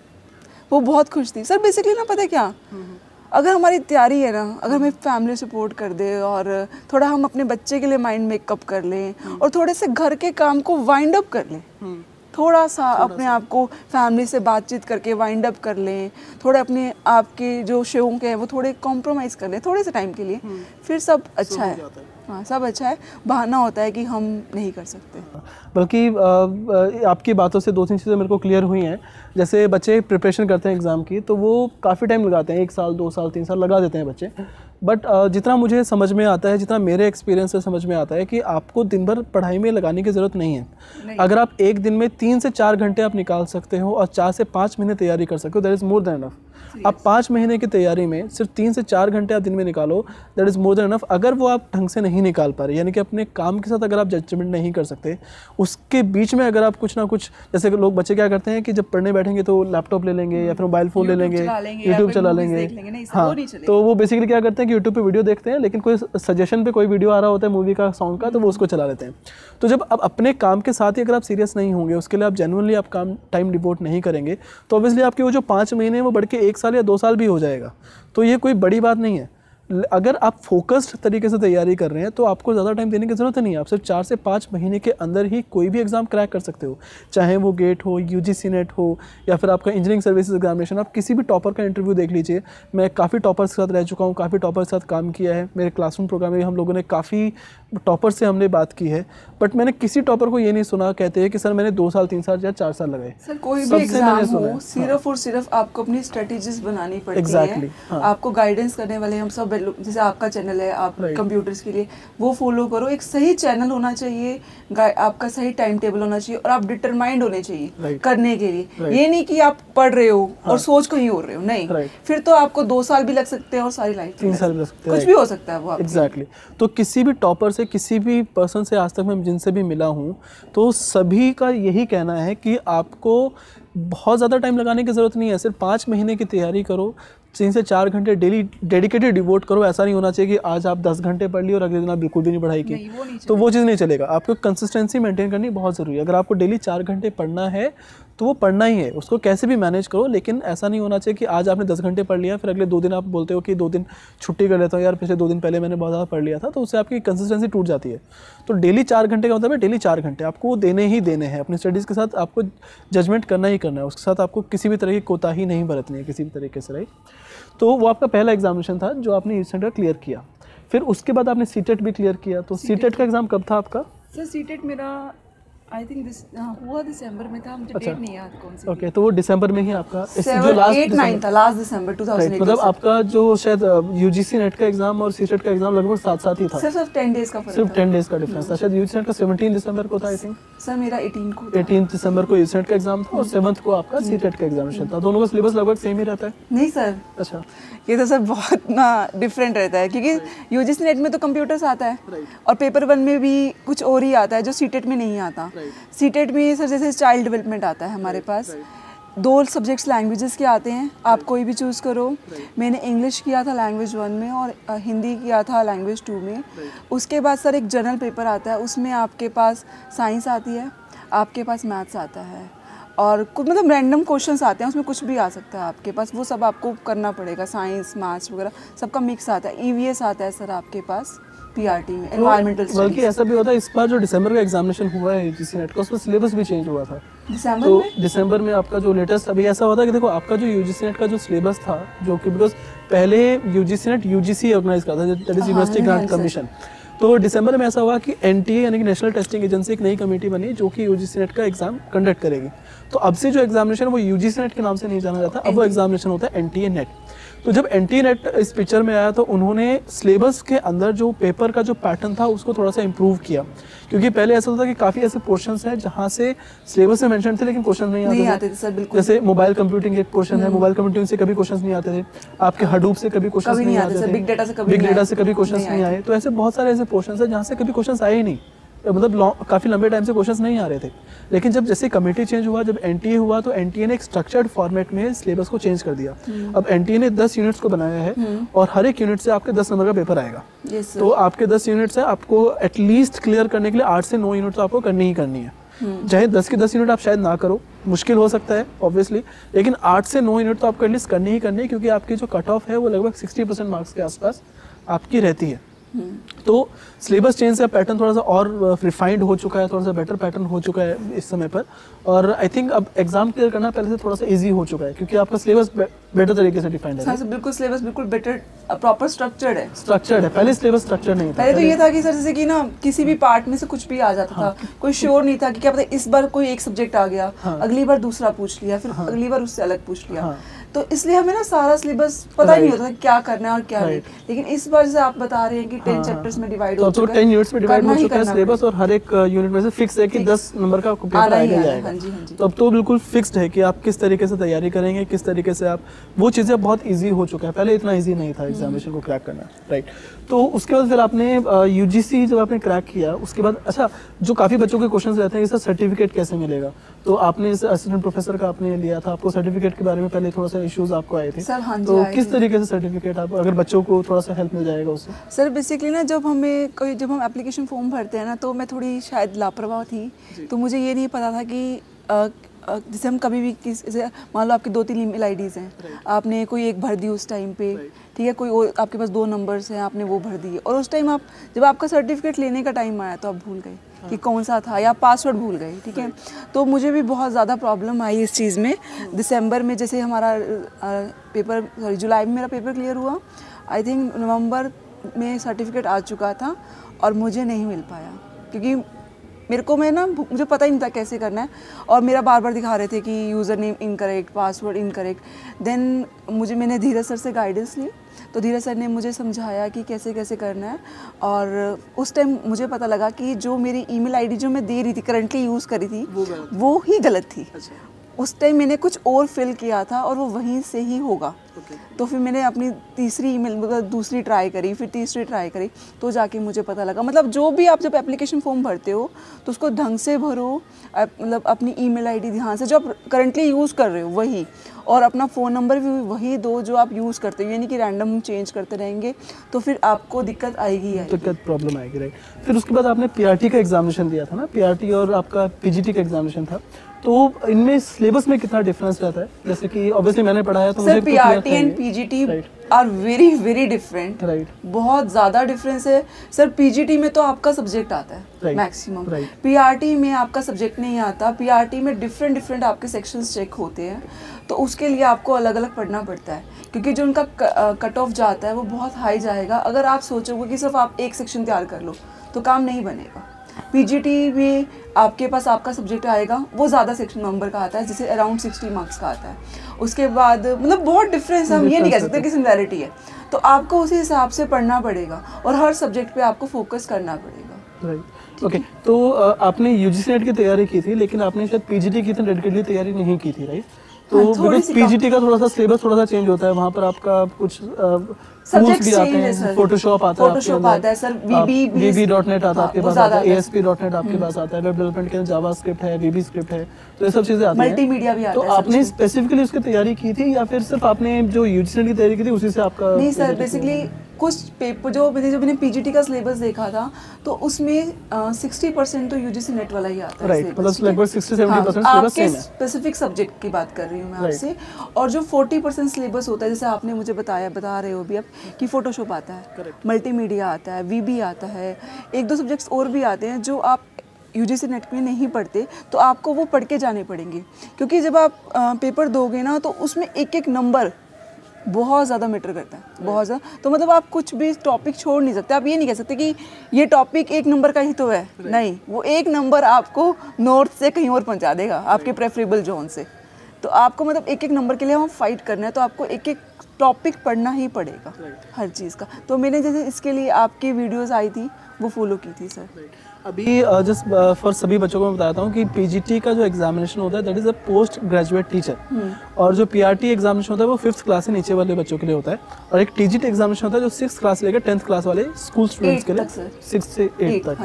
[SPEAKER 2] वो बहुत खुश थी। सर बेसिकली ना पता है क्या? हम्म, हम्म। अगर हमारी तैयारी है ना अगर हमें फैमिली सपोर्ट कर दे और थोड़ा हम अपने बच्चे के लिए माइंड मेकअप कर लें हम्म। और थोड़े से घर के काम को वाइंड अप कर लें। थोड़ा सा थोड़ा अपने आप को फैमिली से बातचीत करके वाइंड अप कर लें थोड़े अपने आपके जो शौक हैं वो थोड़े कॉम्प्रोमाइज़ कर लें थोड़े से टाइम के लिए। फिर सब अच्छा है। हाँ सब अच्छा है। बहाना होता है कि हम नहीं कर सकते।
[SPEAKER 1] बल्कि आपकी बातों से दो तीन चीज़ें मेरे को क्लियर हुई हैं। जैसे बच्चे प्रिपरेशन करते हैं एग्ज़ाम की तो वो काफ़ी टाइम लगाते हैं एक साल दो साल तीन साल लगा देते हैं बच्चे। बट जितना मुझे समझ में आता है जितना मेरे एक्सपीरियंस से समझ में आता है कि आपको दिन भर पढ़ाई में लगाने की ज़रूरत नहीं है। नहीं। अगर आप एक दिन में तीन से चार घंटे आप निकाल सकते हो और चार से पाँच महीने तैयारी कर सकते हो that is more than enough आप पाँच महीने की तैयारी में सिर्फ़ तीन से चार घंटे आप दिन में निकालो that is more than enough अगर वो आप ढंग से नहीं निकाल पा रहे यानी कि अपने काम के साथ अगर आप जजमेंट नहीं कर सकते उसके बीच में अगर आप कुछ ना कुछ जैसे लोग बच्चे क्या करते हैं कि जब पढ़ने बैठेंगे तो लैपटॉप ले लेंगे या फिर मोबाइल फ़ोन ले लेंगे यूट्यूब चला लेंगे। हाँ तो वो बेसिकली क्या करते हैं कि यूट्यूब पर वीडियो देखते हैं लेकिन कोई सजेशन पर कोई वीडियो आ रहा होता है मूवी का सॉन्ग का तो वो उसको चला लेते हैं। तो जब आप अपने काम के साथ ही अगर आप सीरियस नहीं होंगे उसके लिए आप जेनुअनली आप काम टाइम डिवोट नहीं करेंगे तो ऑब्वियसली आपके वो जो पाँच महीने हैं वो बढ़ के एक साल या दो साल भी हो जाएगा। तो ये कोई बड़ी बात नहीं है। अगर आप फोकस्ड तरीके से तैयारी कर रहे हैं तो आपको ज़्यादा टाइम देने की ज़रूरत नहीं है। आप सिर्फ़ चार से पाँच महीने के अंदर ही कोई भी एग्ज़ाम क्रैक कर सकते हो। चाहे वो गेट हो यू जी नेट हो या फिर आपका इंजीनियरिंग सर्विसेज़ एग्जामिनेशन आप किसी भी टॉपर का इंटरव्यू देख लीजिए। मैं काफ़ी टॉपर्स के साथ रह चुका हूँ काफ़ी टॉपर के साथ काम किया है। मेरे क्लासरूम प्रोग्राम में हम लोगों ने काफ़ी टॉपर से हमने बात की है। बट मैंने किसी टॉपर को ये नहीं सुना कहते हैं कि सर मैंने दो साल तीन साल या चार साल लगाए।
[SPEAKER 2] सर कोई भी एग्ज़ाम हो सिर्फ़ और सिर्फ़ आपको अपनी स्ट्रेटेजीज बनानी पड़ती है। हाँ. आपको गाइडेंस करने वाले हम सब जैसे आपका चैनल है आप कंप्यूटर्स के लिए वो फॉलो करो। एक सही चैनल होना चाहिए आपका सही टाइम टेबल होना चाहिए और आप डिटरमाइंड होने चाहिए करने के लिए। ये नहीं कि आप पढ़ रहे हो और हाँ। सोच कहीं हो रहे हो नहीं। फिर तो आपको दो साल भी लग सकते हैं और सारी लाइफ तीन साल भी लग सकते हैं कुछ भी हो सकता है वो
[SPEAKER 1] एग्जैक्टली तो किसी भी टॉपर से किसी भी पर्सन से आज तक मैं जिनसे भी मिला हूँ तो सभी का यही कहना है कि आपको बहुत ज़्यादा टाइम लगाने की ज़रूरत नहीं है। सिर्फ़ पाँच महीने की तैयारी करो तीन से चार घंटे डेली डेडिकेटेड डिवोट करो ऐसा नहीं होना चाहिए कि आज आप दस घंटे पढ़ लिए और अगले दिन आप बिल्कुल भी नहीं पढ़ाई की। तो वो चीज़ नहीं चलेगा। आपको कंसिस्टेंसी मेंटेन करनी बहुत ज़रूरी है। अगर आपको डेली चार घंटे पढ़ना है तो वो पढ़ना ही है। उसको कैसे भी मैनेज करो लेकिन ऐसा नहीं होना चाहिए कि आज आपने दस घंटे पढ़ लिया फिर अगले दो दिन आप बोलते हो कि दो दिन छुट्टी कर लेता हूँ यार पिछले दो दिन पहले मैंने बहुत ज़्यादा पढ़ लिया था तो उससे आपकी कंसिस्टेंसी टूट जाती है। तो डेली चार घंटे का मतलब है डेली चार घंटे। आपको वो देने ही देने हैं। अपनी स्टडीज़ के साथ आपको जजमेंट करना ही करना है। उसके साथ आपको किसी भी तरह की कोताही नहीं बरतनी है किसी भी तरीके से राइट तो वो आपका पहला एग्जामिनेशन था जो आपने यूथ सेंटर क्लियर किया। फिर उसके बाद आपने सी भी क्लियर किया। तो सी का एग्ज़ाम कब था आपका?
[SPEAKER 2] सर सी मेरा आई थिंक दिस हुआ दिसंबर में था मुझे अच्छा. डेट नहीं याद कौन सी
[SPEAKER 1] ओके तो वो दिसंबर में ही आपका
[SPEAKER 2] जो लास्ट 8 9 था लास्ट दिसंबर 2008
[SPEAKER 1] मतलब आपका जो शायद यूजीसी नेट का एग्ज़ाम और सीसेट का एग्ज़ाम लगभग साथ साथ ही था।
[SPEAKER 2] सिर्फ़ सिर्फ़ 10 डेज़ का फ़र्क
[SPEAKER 1] सिर्फ़ 10 डेज़ का डिफरेंस था। शायद यूजीसी नेट का 17 दिसंबर को था आई थिंक
[SPEAKER 2] सर मेरा 18 को
[SPEAKER 1] 18 दिसंबर को यूजीसी नेट का एग्ज़ाम था और 7th को आपका सीसेट का एग्जामिनेशन था। दोनों का सिलेबस लगभग सेम ही रहता है।
[SPEAKER 2] नहीं सर अच्छा। ये तो सर बहुत ना डिफरेंट रहता है क्योंकि यू नेट में तो कंप्यूटर्स आता है और पेपर वन में भी कुछ और ही आता है जो सीटेट में नहीं आता। सीटेट में सर जैसे चाइल्ड डेवलपमेंट आता है हमारे पास। दो सब्जेक्ट्स लैंग्वेजेस के आते हैं आप कोई भी चूज़ करो। मैंने इंग्लिश किया था लैंग्वेज वन में और हिंदी किया था लैंग्वेज टू में। उसके बाद सर एक जर्नल पेपर आता है उसमें आपके पास साइंस आती है आपके पास मैथ्स आता है। और कुछ मतलब रैंडम क्वेश्चंस आते हैं उसमें कुछ भी आ सकता है आपके पास। वो सब आपको करना पड़ेगा साइंस मैथ्स वगैरह सबका मिक्स आता है। ई e आता है सर आपके पास पीआरटी में एनवायरमेंटल
[SPEAKER 1] तो बल्कि ऐसा भी होता है इस बार जो दिसंबर का एग्जामिनेशन हुआ है यूजीसी नेट का उसमें सिलेबस भी चेंज हुआ था।
[SPEAKER 2] दिसंबर तो
[SPEAKER 1] में? दिसंबर में आपका जो लेटेस्ट अभी ऐसा होता है कि देखो आपका जो यूजीसी नेट का जो सिलेबस था जो कि बिकॉज़ पहले यूजीसी नेट यूजीसी ऑर्गेनाइज करता था that is University Grant Commission तो दिसंबर में ऐसा हुआ कि एन यानी कि नेशनल टेस्टिंग एजेंसी एक नई कमेटी बनी जो कि यूजीसी नेट का एग्ज़ाम कंडक्ट करेगी। तो अब से जो एग्जामिनेशन है वो यूजीसी नेट के नाम से नहीं जाना जाता। अब वो एग्जामिनेशन होता है एन नेट तो जब एंटी नेट इस पिक्चर में आया तो उन्होंने सिलेबस के अंदर जो पेपर का जो पैटर्न था उसको थोड़ा सा इम्प्रूव किया। क्योंकि पहले ऐसा होता कि काफ़ी ऐसे पोर्शन हैं जहाँ से सिलेबस में मेंशन थे लेकिन क्वेश्चन नहीं नहीं आते थे सर बिल्कुल। जैसे मोबाइल कंप्यूटिंग एक क्वेश्चन है मोबाइल हम्म। कंप्यूटिंग से कभी क्वेश्चन नहीं आते थे। आपके हडूप से कभी क्वेश्चन नहीं आते थे। डेटा से कभी बिग डेटा से कभी क्वेश्चन नहीं आए तो ऐसे बहुत सारे ऐसे पोर्शन है जहाँ से कभी क्वेश्चन आए ही नहीं। मतलब काफ़ी लंबे टाइम से क्वेश्चन नहीं आ रहे थे लेकिन जब जैसे कमेटी चेंज हुआ जब एनटीए हुआ तो एनटीए ने एक स्ट्रक्चर्ड फॉर्मेट में सिलेबस को चेंज कर दिया हम्म। अब एनटीए ने दस यूनिट्स को बनाया है हम्म। और हर एक यूनिट से आपके दस नंबर का पेपर आएगा तो आपके दस यूनिट्स है आपको एटलीस्ट क्लियर करने के लिए आठ से नौ यूनिट तो आपको करनी ही करनी है हम्म। चाहे दस के दस यूनिट आप शायद ना करो मुश्किल हो सकता है ऑब्वियसली लेकिन आठ से नौ यूनिट तो आपको एटलीस्ट करनी ही करनी है क्योंकि आपकी जो कट ऑफ़ है वो लगभग सिक्सटी परसेंट मार्क्स के आसपास आपकी रहती है तो सिलेबस चेंज का पैटर्न थोड़ा सा और रिफाइंड हो चुका है थोड़ा सा बेटर पैटर्न हो चुका है इस समय पर। और आई थिंक अब एग्ज़ाम क्लियर करना पहले से थोड़ा सा इजी हो चुका है क्योंकि आपका सिलेबस बेटर तरीके से डिफाइंड
[SPEAKER 2] है। बिल्कुल सिलेबस बिल्कुल बेटर प्रॉपर स्ट्रक्चर्ड है।
[SPEAKER 1] स्ट्रक्चर्ड है पहले सिलेबस स्ट्रक्चर नहीं
[SPEAKER 2] था पहले तो ये था कि सर जैसे कि ना किसी भी पार्ट में से कुछ भी आ जाता हाँ, था कोई श्योर नहीं था कि क्या पता इस बार कोई एक सब्जेक्ट आ गया हाँ, अगली बार दूसरा पूछ लिया फिर हाँ, अगली बार उससे अलग पूछ लिया। हाँ, तो इसलिए हमें ना सारा सिलेबस पता right. नहीं होता था क्या करना है और क्या नहीं। लेकिन इस बार जैसे आप बता रहे हैं कि टेन चैप्टर्स हाँ, हाँ। में डिवाइड
[SPEAKER 1] तो हो चुका है। यूनिट्स में डिवाइड हो चुका है सिलेबस और हर एक यूनिट में से फिक्स है कि दस नंबर का आपको पेपर आएगा जाएगा। तो अब तो बिल्कुल फिक्स्ड है कि आप किस तरीके से तैयारी करेंगे किस तरीके से आप वो चीज़ें बहुत ईजी हो चुका है। पहले इतना ईजी नहीं था एग्जामिनेशन को क्रैक करना राइट तो उसके बाद फिर आपने यूजीसी जब आपने क्रैक किया उसके बाद अच्छा जो काफ़ी बच्चों के क्वेश्चन रहते हैं कि सर सर्टिफिकेट कैसे मिलेगा? तो आपने इस असिस्टेंट प्रोफेसर का आपने लिया था आपको सर्टिफिकेट के बारे में पहले थोड़ा सा इश्यूज़ आपको आए थे।
[SPEAKER 2] सर हाँ
[SPEAKER 1] तो किस तरीके से सर्टिफिकेट आप अगर बच्चों को थोड़ा सा हेल्प मिल जाएगा उससे?
[SPEAKER 2] सर बेसिकली ना जब हमें कोई जब हम एप्लीकेशन फॉर्म भरते हैं ना तो मैं थोड़ी शायद लापरवाह थी। तो मुझे ये नहीं पता था कि जैसे हम कभी भी किस मान लो आपकी दो तीन ईमेल आईडीज़ हैं right. आपने कोई एक भर दी उस टाइम पे ठीक है कोई और आपके पास दो नंबर्स हैं आपने वो भर दिए और उस टाइम आप जब आपका सर्टिफिकेट लेने का टाइम आया तो आप भूल गए हाँ। कि कौन सा था या पासवर्ड भूल गए ठीक है right. तो मुझे भी बहुत ज़्यादा प्रॉब्लम आई इस चीज़ में दिसंबर में जैसे हमारा पेपर सॉरी जुलाई में मेरा पेपर क्लियर हुआ आई थिंक नवंबर में सर्टिफिकेट आ चुका था और मुझे नहीं मिल पाया क्योंकि मेरे को मैं ना मुझे पता ही नहीं था कैसे करना है। और मेरा बार बार दिखा रहे थे कि user name incorrect password incorrect then मुझे मैंने धीरज सर से गाइडेंस ली। तो धीरज सर ने मुझे समझाया कि कैसे कैसे करना है। और उस टाइम मुझे पता लगा कि जो मेरी ईमेल आईडी जो मैं दे रही थी करंटली यूज़ करी थी वो, वो ही गलत थी। अच्छा। उस टाइम मैंने कुछ और फिल किया था और वो वहीं से ही होगा। Okay. तो फिर मैंने अपनी तीसरी ईमेल मतलब दूसरी ट्राई करी फिर तीसरी ट्राई करी तो जाके मुझे पता लगा। मतलब जो भी आप जब एप्लीकेशन फॉर्म भरते हो तो उसको ढंग से भरो मतलब अपनी ईमेल आईडी ध्यान से जो आप करंटली यूज़ कर रहे हो वही। और अपना फ़ोन नंबर भी वही दो जो आप यूज़ करते हो यानी कि रैंडम चेंज करते रहेंगे तो फिर आपको दिक्कत आएगी
[SPEAKER 1] दिक्कत प्रॉब्लम आएगी राइट फिर उसके बाद आपने पीआरटी का एग्जामिनेशन दिया था ना? पीआरटी और आपका पीजीटी का एग्जामिनेशन था। तो इनमें सिलेबस में कितना डिफरेंस रहता है? जैसे कि ऑब्वियसली मैंने पढ़ा है तो
[SPEAKER 2] मुझे PRT and PGT are very very different
[SPEAKER 1] right
[SPEAKER 2] बहुत ज़्यादा डिफरेंस है। सर पीजीटी में तो आपका सब्जेक्ट आता है मैक्सिमम पीआरटी में आपका सब्जेक्ट नहीं आता। पीआरटी में डिफरेंट डिफरेंट आपके सेक्शंस चेक होते हैं। तो उसके लिए आपको अलग अलग पढ़ना पड़ता है। क्योंकि जो उनका कट ऑफ़ जाता है वो बहुत हाई जाएगा। अगर आप सोचोगे कि सिर्फ़ आप एक सेक्शन तैयार कर लो तो काम नहीं बनेगा। पीजीटी में आपके पास आपका सब्जेक्ट आएगा वो ज़्यादा सेक्शन नंबर का आता है जिसे अराउंड सिक्सटी मार्क्स का आता है। उसके बाद मतलब बहुत डिफरेंस हम ये नहीं कह सकते कि सिमिलैरिटी है। तो आपको उसी हिसाब से पढ़ना पड़ेगा और हर सब्जेक्ट पे आपको फोकस करना पड़ेगा।
[SPEAKER 1] Right okay okay. तो आपने यूजीसी नेट की तैयारी की थी लेकिन आपने शायद पीजीटी की डेडिकेटली तैयारी नहीं की थी राइट तो बिकॉज़ पीजीटी का थोड़ा सा सिलेबस थोड़ा सा चेंज होता है वहाँ पर आपका कुछ
[SPEAKER 2] सब्जेक्ट भी आते हैं
[SPEAKER 1] फोटोशॉप आता
[SPEAKER 2] है फोटोशॉप आता है सर
[SPEAKER 1] वीबी डॉट नेट आता है आपके पास आता है एएसपी डॉट नेट आपके पास आता है वेब डेवलपमेंट के जावा स्क्रिप्ट है वीबी स्क्रिप्ट है तो ये सब चीज़ें आती
[SPEAKER 2] हैं। मल्टीमीडिया भी आता
[SPEAKER 1] तो आपने स्पेसिफिकली उसकी तैयारी की थी या फिर सिर्फ़ आपने जो यूजीसी की तैयारी की थी उसी से आपका
[SPEAKER 2] नहीं सर बेसिकली कुछ पेपर जो मैंने जब मैंने पीजीटी का सिलेबस देखा था तो उसमें सिक्सटी परसेंट तो यूजीसी नेट वाला ही आता है
[SPEAKER 1] मतलब सेवेंटी परसेंट
[SPEAKER 2] आपके स्पेसिफिक सब्जेक्ट की बात कर रही हूँ मैं आपसे। और जो फोर्टी परसेंट सिलेबस होता है जैसे आपने मुझे बताया बता रहे हो भी अब कि फोटोशॉप आता है मल्टीमीडिया आता है वीबी आता है एक दो सब्जेक्ट्स और भी आते हैं जो आप यू जी सी नेट में नहीं पढ़ते तो आपको वो पढ़ के जाने पड़ेंगे। क्योंकि जब आप पेपर दोगे ना तो उसमें एक एक नंबर बहुत ज़्यादा मैटर करता है बहुत ज़्यादा। तो मतलब आप कुछ भी टॉपिक छोड़ नहीं सकते। आप ये नहीं कह सकते कि ये टॉपिक एक नंबर का ही तो है। नहीं वो एक नंबर आपको नॉर्थ से कहीं और पहुँचा देगा आपके प्रेफरेबल जोन से। तो आपको मतलब एक एक नंबर के लिए हम फाइट करना है तो आपको एक एक टॉपिक पढ़ना ही पड़ेगा हर चीज़ का। तो मैंने जैसे इसके लिए आपकी वीडियोज़ आई थी वो फॉलो की थी सर
[SPEAKER 1] अभी जस्ट फॉर सभी बच्चों को मैं बताता हूँ कि पीजीटी का जो एग्जामिनेशन होता है that is a post graduate teacher और जो पीआरटी एग्जामिनेशन होता है वो फिफ्थ क्लास से नीचे वाले बच्चों के लिए होता है। और एक टीजीटी एग्जामिनेशन होता है जो सिक्स क्लास से लेकर टेंथ क्लास वाले स्कूल स्टूडेंट्स के लिए सिक्स से एट तक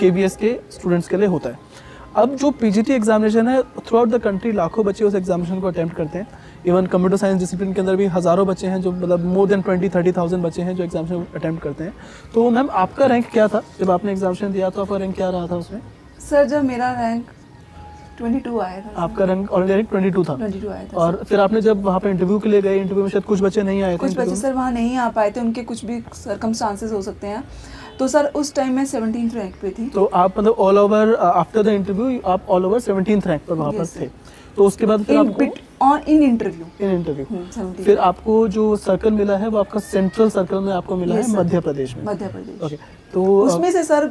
[SPEAKER 1] के हाँ के स्टूडेंट्स के लिए होता है। अब जो पीजीटी एग्जामिनेशन है थ्रू आउट द कंट्री लाखों बच्चे उस एग्जामिनेशन को अटैम्प्ट करते हैं। इवन कंप्यूटर साइंस डिसिप्लिन के अंदर भी हज़ारों बच्चे हैं जो मतलब more than twenty thirty thousand बच्चे हैं जो एग्जामिनेशन अटैम्प्ट करते हैं। तो मैम आपका रैंक क्या था? जब आपने एग्जामिनेशन दिया तो आपका रैंक क्या रहा था उसमें?
[SPEAKER 2] सर जब मेरा रैंक 22 आया था।
[SPEAKER 1] आपका रैंक ऑलरेडी रैंक 22 था।
[SPEAKER 2] 22 आया था
[SPEAKER 1] और फिर आपने जब वहाँ पे इंटरव्यू के लिए गए इंटरव्यू में शायद कुछ बच्चे नहीं आए
[SPEAKER 2] कुछ बच्चे सर वहाँ नहीं आ पाए थे उनके कुछ भी सरकमस्टांसेस हो सकते हैं। तो सर उस टाइम मैं सेवनटीन रैंक पे थी।
[SPEAKER 1] तो आप मतलब all over after the interview आप ऑल ओवर सेवनटीन रैंक पर वहाँ पर थे। तो उसके बाद फिर आपको
[SPEAKER 2] on in interview
[SPEAKER 1] in interview फिर आपको जो सर्कल मिला है वो आपका सेंट्रल सर्कल में आपको मिला है मध्य प्रदेश में।
[SPEAKER 2] मध्य प्रदेश।
[SPEAKER 1] ओके तो
[SPEAKER 2] उसमें से सर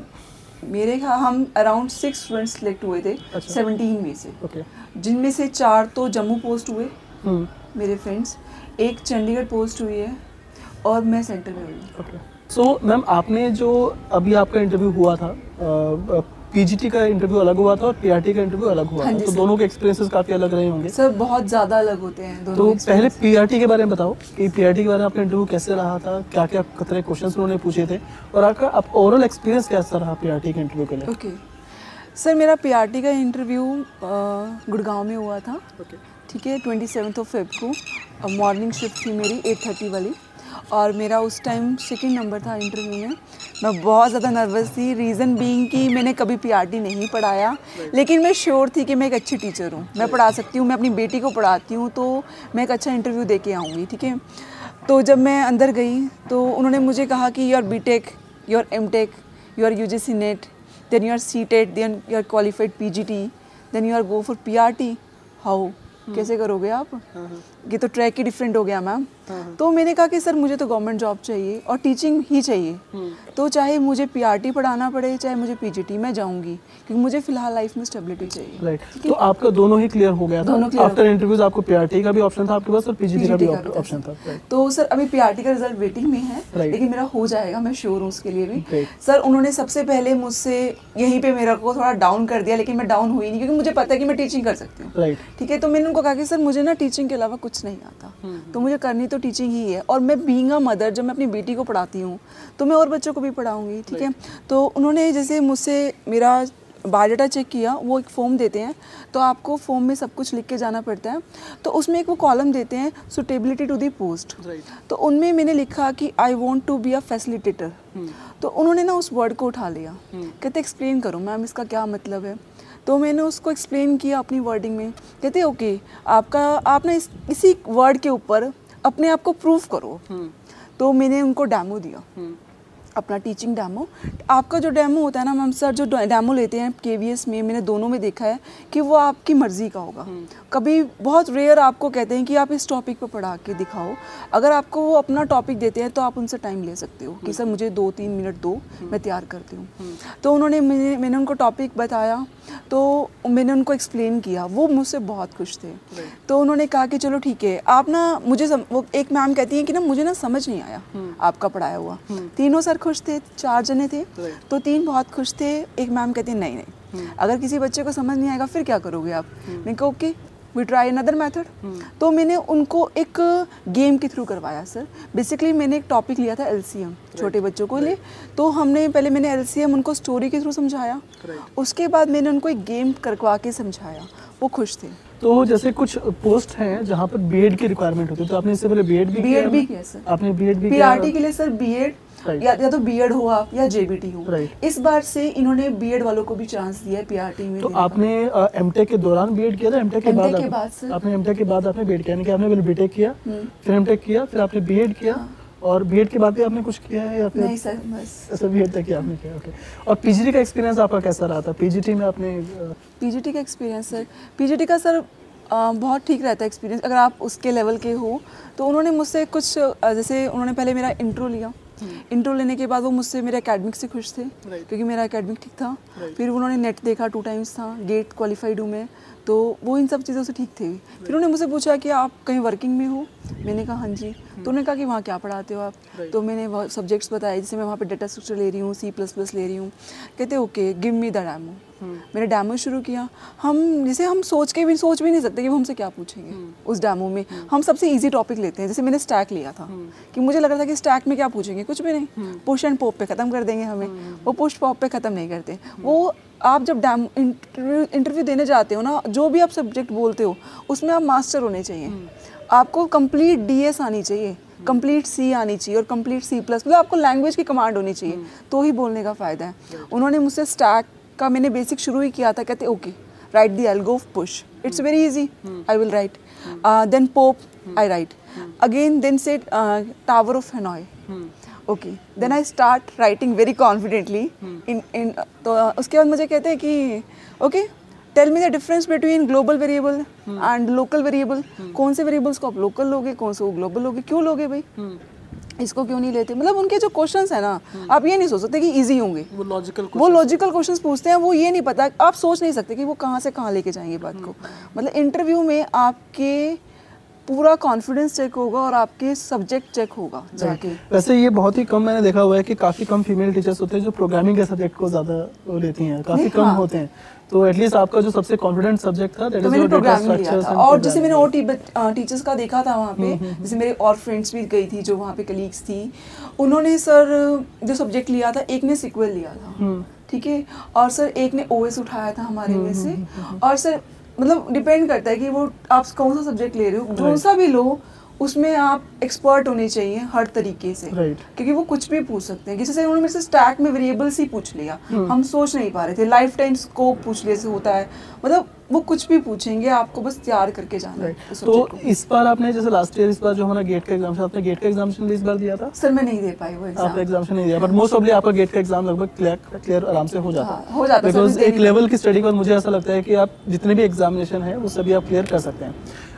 [SPEAKER 2] मेरे हम अराउंड सिक्स स्टूडेंट्स सिलेक्ट हुए थे सेवनटीन अच्छा। में से। जिनमें से चार तो जम्मू पोस्ट हुए
[SPEAKER 1] हम्म।
[SPEAKER 2] मेरे फ्रेंड्स एक चंडीगढ़ पोस्ट हुई है और मैं सेंटर में हुई
[SPEAKER 1] सो मैम आपने जो अभी आपका इंटरव्यू हुआ था पीजीटी का इंटरव्यू अलग हुआ था और पीआरटी का इंटरव्यू अलग हुआ
[SPEAKER 2] हाँ
[SPEAKER 1] था तो दोनों के एक्सपीरियंसेस काफ़ी अलग रहे होंगे।
[SPEAKER 2] सर बहुत ज़्यादा अलग होते हैं दोनों
[SPEAKER 1] तो पहले। पीआरटी के बारे में बताओ कि पीआरटी के बारे में आपका इंटरव्यू कैसे रहा था क्या क्या तरह क्वेश्चन उन्होंने पूछे थे और आपका आप ओवरऑल एक्सपीरियंस कैसा रहा पीआरटी के इंटरव्यू के लिए?
[SPEAKER 2] ओके सर मेरा पीआरटी का इंटरव्यू गुड़गांव में हुआ था। ठीक है ट्वेंटी ऑफ़ फेब को मॉर्निंग शिफ्ट थी मेरी एट थर्टी वाली। और मेरा उस टाइम सेकंड नंबर था इंटरव्यू में। मैं बहुत ज़्यादा नर्वस थी। रीज़न बीइंग कि मैंने कभी पीआरटी नहीं पढ़ाया। लेकिन मैं श्योर थी कि मैं एक अच्छी टीचर हूँ। मैं पढ़ा सकती हूँ। मैं अपनी बेटी को पढ़ाती हूँ। तो मैं एक अच्छा इंटरव्यू दे के आऊँगी ठीक है? तो जब मैं अंदर गई तो उन्होंने मुझे कहा कि you are B Tech you are M Tech you are U G C NET then you are qualified P G T then you are go for P R T how? कैसे करोगे आप? ये तो ट्रैक ही different हो गया ma'am तो मैंने कहा कि सर मुझे तो गवर्नमेंट जॉब चाहिए और टीचिंग ही चाहिए। तो चाहे मुझे पीआरटी पढ़ाना पड़े चाहे मुझे पीजीटी मैं जाऊँगी क्योंकि मुझे फ़िलहाल लाइफ में स्टेबिलिटी चाहिए।
[SPEAKER 1] राइट तो आपका दोनों ही क्लियर हो गया था? आफ्टर इंटरव्यूज़ आपको पीआरटी का भी ऑप्शन था आपके पास और पीजीटी का भी ऑप्शन था।
[SPEAKER 2] तो सर अभी पीआरटी का रिज़ल्ट वेटिंग में है लेकिन मेरा हो जाएगा मैं श्योर हूँ उसके लिए भी। सर उन्होंने सबसे पहले मुझसे यहीं पे मेरा को थोड़ा डाउन कर दिया लेकिन मैं डाउन हुई नहीं क्योंकि मुझे पता है कि मैं टीचिंग कर सकती हूँ। ठीक है? तो मैंने उनको कहा कि सर मुझे ना टीचिंग के अलावा कुछ नहीं आता। तो मुझे करनी तो टीचिंग ही है। और मैं बीइंग अ मदर जब मैं अपनी बेटी को पढ़ाती हूँ तो मैं और बच्चों को भी पढ़ाऊँगी ठीक है? तो उन्होंने जैसे मुझसे मेरा बायोडाटा चेक किया वो एक फॉर्म देते हैं तो आपको फॉर्म में सब कुछ लिख के जाना पड़ता है। तो उसमें एक वो कॉलम देते हैं सुटेबिलिटी टू दी पोस्ट तो उनमें मैंने लिखा कि I want to be a facilitator तो उन्होंने ना उस वर्ड को उठा लिया। कहते एक्सप्लेन करो मैम इसका क्या मतलब है? तो मैंने उसको एक्सप्लेन किया अपनी वर्डिंग में। कहते ओके आपका आप ना इस इसी वर्ड के ऊपर अपने आप को प्रूव करो। तो मैंने उनको डैमो दिया। अपना टीचिंग डेमो आपका जो डेमो होता है ना मैम सर जो डेमो लेते हैं के में मैंने दोनों में देखा है कि वो आपकी मर्ज़ी का होगा। कभी बहुत रेयर आपको कहते हैं कि आप इस टॉपिक पर पढ़ा के दिखाओ। अगर आपको वो अपना टॉपिक देते हैं तो आप उनसे टाइम ले सकते हो कि सर मुझे दो तीन मिनट दो मैं तैयार करती हूँ। तो उन्होंने मैंने मैंने उनको टॉपिक बताया तो मैंने उनको एक्सप्लेन किया। वो मुझसे बहुत खुश थे। तो उन्होंने कहा कि चलो ठीक है आप ना मुझे सम, वो एक मैम कहती हैं कि ना मुझे ना समझ नहीं आया आपका पढ़ाया हुआ। तीनों सर खुश थे चार जने थे
[SPEAKER 1] Right.
[SPEAKER 2] तो तीन बहुत खुश थे एक मैम कहती नहीं नहीं अगर किसी बच्चे को समझ नहीं आएगा फिर क्या करोगे आप? मैंने कहा okay we try another method तो मैंने उनको एक गेम के थ्रू करवाया सर बेसिकली मैंने एक टॉपिक लिया था एलसीएम छोटे बच्चों को right. लिए तो हमने पहले मैंने एलसीएम उनको स्टोरी के थ्रू समझाया।
[SPEAKER 1] Right.
[SPEAKER 2] उसके बाद मैंने उनको एक गेम करवा के समझाया। वो खुश थे।
[SPEAKER 1] तो जैसे कुछ पोस्ट हैं जहाँ पर बीएड की रिक्वायरमेंट होती है तो आपने इससे पहले बीएड भी
[SPEAKER 2] बीएड भी किया सर
[SPEAKER 1] आपने बीएड भी किया
[SPEAKER 2] पीआरटी के लिए सर बीएड
[SPEAKER 1] Right.
[SPEAKER 2] या, या तो बीएड हो आप या जेबीटी हो
[SPEAKER 1] Right.
[SPEAKER 2] इस बार से इन्होंने बीएड वालों को भी चांस दिया है पीआरटी में
[SPEAKER 1] तो। आपने एमटेक के दौरान बीएड किया था एमटेक के बाद
[SPEAKER 2] के बाद।
[SPEAKER 1] आपने एमटेक के बाद आपने बीएड किया यानी कि आपने बीटेक किया
[SPEAKER 2] हम्म।
[SPEAKER 1] फिर एमटेक किया फिर आपने बीएड किया और बीएड के बाद भी आपने कुछ किया है या फिर
[SPEAKER 2] नहीं सर बस
[SPEAKER 1] ऐसा बीएड तक किया आपने किया ओके और पीजीटी का एक्सपीरियंस आपका कैसा रहा था पीजीटी में आपने
[SPEAKER 2] पीजीटी का एक्सपीरियंस सर पीजीटी का सर बहुत ठीक रहता है एक्सपीरियंस अगर आप उसके लेवल के हो तो उन्होंने मुझसे कुछ जैसे उन्होंने पहले मेरा इंट्रो लिया इंट्रो लेने के बाद वो मुझसे मेरे एकेडमिक से खुश थे क्योंकि मेरा एकेडमिक ठीक था। फिर उन्होंने नेट देखा टू टाइम्स था। गेट क्वालिफाइड हूँ मैं। तो वो इन सब चीज़ों से ठीक थे। फिर उन्होंने मुझसे पूछा कि आप कहीं वर्किंग में हो? मैंने कहा हाँ जी। तो उन्होंने कहा कि वहाँ क्या पढ़ाते हो आप? तो मैंने सब्जेक्ट्स बताए जैसे मैं वहाँ पे डेटा स्ट्रक्चर ले रही हूँ सी प्लस प्लस ले रही हूँ। कहते okay give me the demo मैंने डैमो शुरू किया। हम जैसे हम सोच के भी सोच भी नहीं सकते कि वो हमसे क्या पूछेंगे उस डैमो में। हम सबसे इजी टॉपिक लेते हैं जैसे मैंने स्टैक लिया था। कि मुझे लग रहा था कि स्टैक में क्या पूछेंगे? कुछ भी नहीं। पुश एंड पॉप पे ख़त्म कर देंगे हमें। वो पुश पॉप पे ख़त्म नहीं करते। वो आप जब डैम इंटरव्यू इंटरव्यू देने जाते हो ना जो भी आप सब्जेक्ट बोलते हो उसमें आप मास्टर होने चाहिए। आपको कंप्लीट डीएस आनी चाहिए कंप्लीट सी आनी चाहिए और कंप्लीट सी प्लस मतलब आपको लैंग्वेज की कमांड होनी चाहिए तो ही बोलने का फ़ायदा है। उन्होंने मुझसे स्टैक का मैंने बेसिक शुरू ही किया था कहते okay write the algo push it's very easy I will write then pop I write again then say tower of Hanoi okay then I start writing very confidently in in तो uh, उसके बाद मुझे कहते हैं कि okay tell me the difference between global variable and local variable कौन से variables को आप लोकल लोगे कौन से वो ग्लोबल लोगे क्यों लोगे भाई? इसको क्यों नहीं लेते? मतलब उनके जो क्वेश्चंस है ना आप ये नहीं सोच सकते कि इजी होंगे।
[SPEAKER 1] वो लॉजिकल
[SPEAKER 2] वो लॉजिकल क्वेश्चंस पूछते हैं वो ये नहीं पता आप सोच नहीं सकते कि वो कहाँ से कहाँ लेके जाएँगे बात को। मतलब इंटरव्यू में आपके पूरा कॉन्फिडेंस चेक होगा और आपके सब्जेक्ट चेक होगा जाके।
[SPEAKER 1] वैसे ये बहुत ही कम मैंने देखा हुआ है कि काफ़ी कम फीमेल टीचर्स होते हैं जो प्रोग्रामिंग के सब्जेक्ट को ज़्यादा लेती हैं काफ़ी कम
[SPEAKER 2] हाँ।
[SPEAKER 1] होते हैं। तो एटलीस्ट आपका जो सबसे कॉन्फिडेंट सब्जेक्ट था
[SPEAKER 2] तो मैंने प्रोग्रामिंग लिया था। और जैसे मैंने और टीचर्स का देखा था वहाँ पे जैसे मेरे और फ्रेंड्स भी गई थी जो वहाँ पे कलीग्स थी। उन्होंने सर जो सब्जेक्ट लिया था एक ने सिक्वल लिया था। ठीक है? और सर एक ने ओएस उठाया था हमारे में से। और सर मतलब डिपेंड करता है कि वो आप कौन सा सब्जेक्ट ले रहे हो कौन सा भी लो उसमें आप एक्सपर्ट होने चाहिए हर तरीके से।
[SPEAKER 1] Right.
[SPEAKER 2] क्योंकि वो कुछ भी पूछ सकते हैं। किसी से उन्होंने मेरे से स्टैक में वेरिएबल्स ही पूछ लिया hmm. हम सोच नहीं पा रहे थे। लाइफ टाइम स्कोप पूछ लिया से होता है। मतलब वो कुछ भी पूछेंगे आपको बस तैयार करके जाना है।
[SPEAKER 1] तो इस बार आपने जैसे लास्ट ईयर इस बार जो हमारा गेट का एग्ज़ाम था आपने गेट का एग्जामिनेशन इस बार दिया था?
[SPEAKER 2] सर मैं नहीं दे पाई वो
[SPEAKER 1] आपने
[SPEAKER 2] एग्ज़ाम
[SPEAKER 1] नहीं दिया बट मोस्ट ऑफली आपका गेट का एग्ज़ाम लगभग क्लियर क्लियर आराम से हो जाता
[SPEAKER 2] हाँ, हो जाता है,
[SPEAKER 1] बिकॉज़ एक लेवल की स्टडी के बाद मुझे ऐसा लगता है कि आप जितने भी एग्जामिनेशन है वो सभी आप क्लियर कर सकते हैं।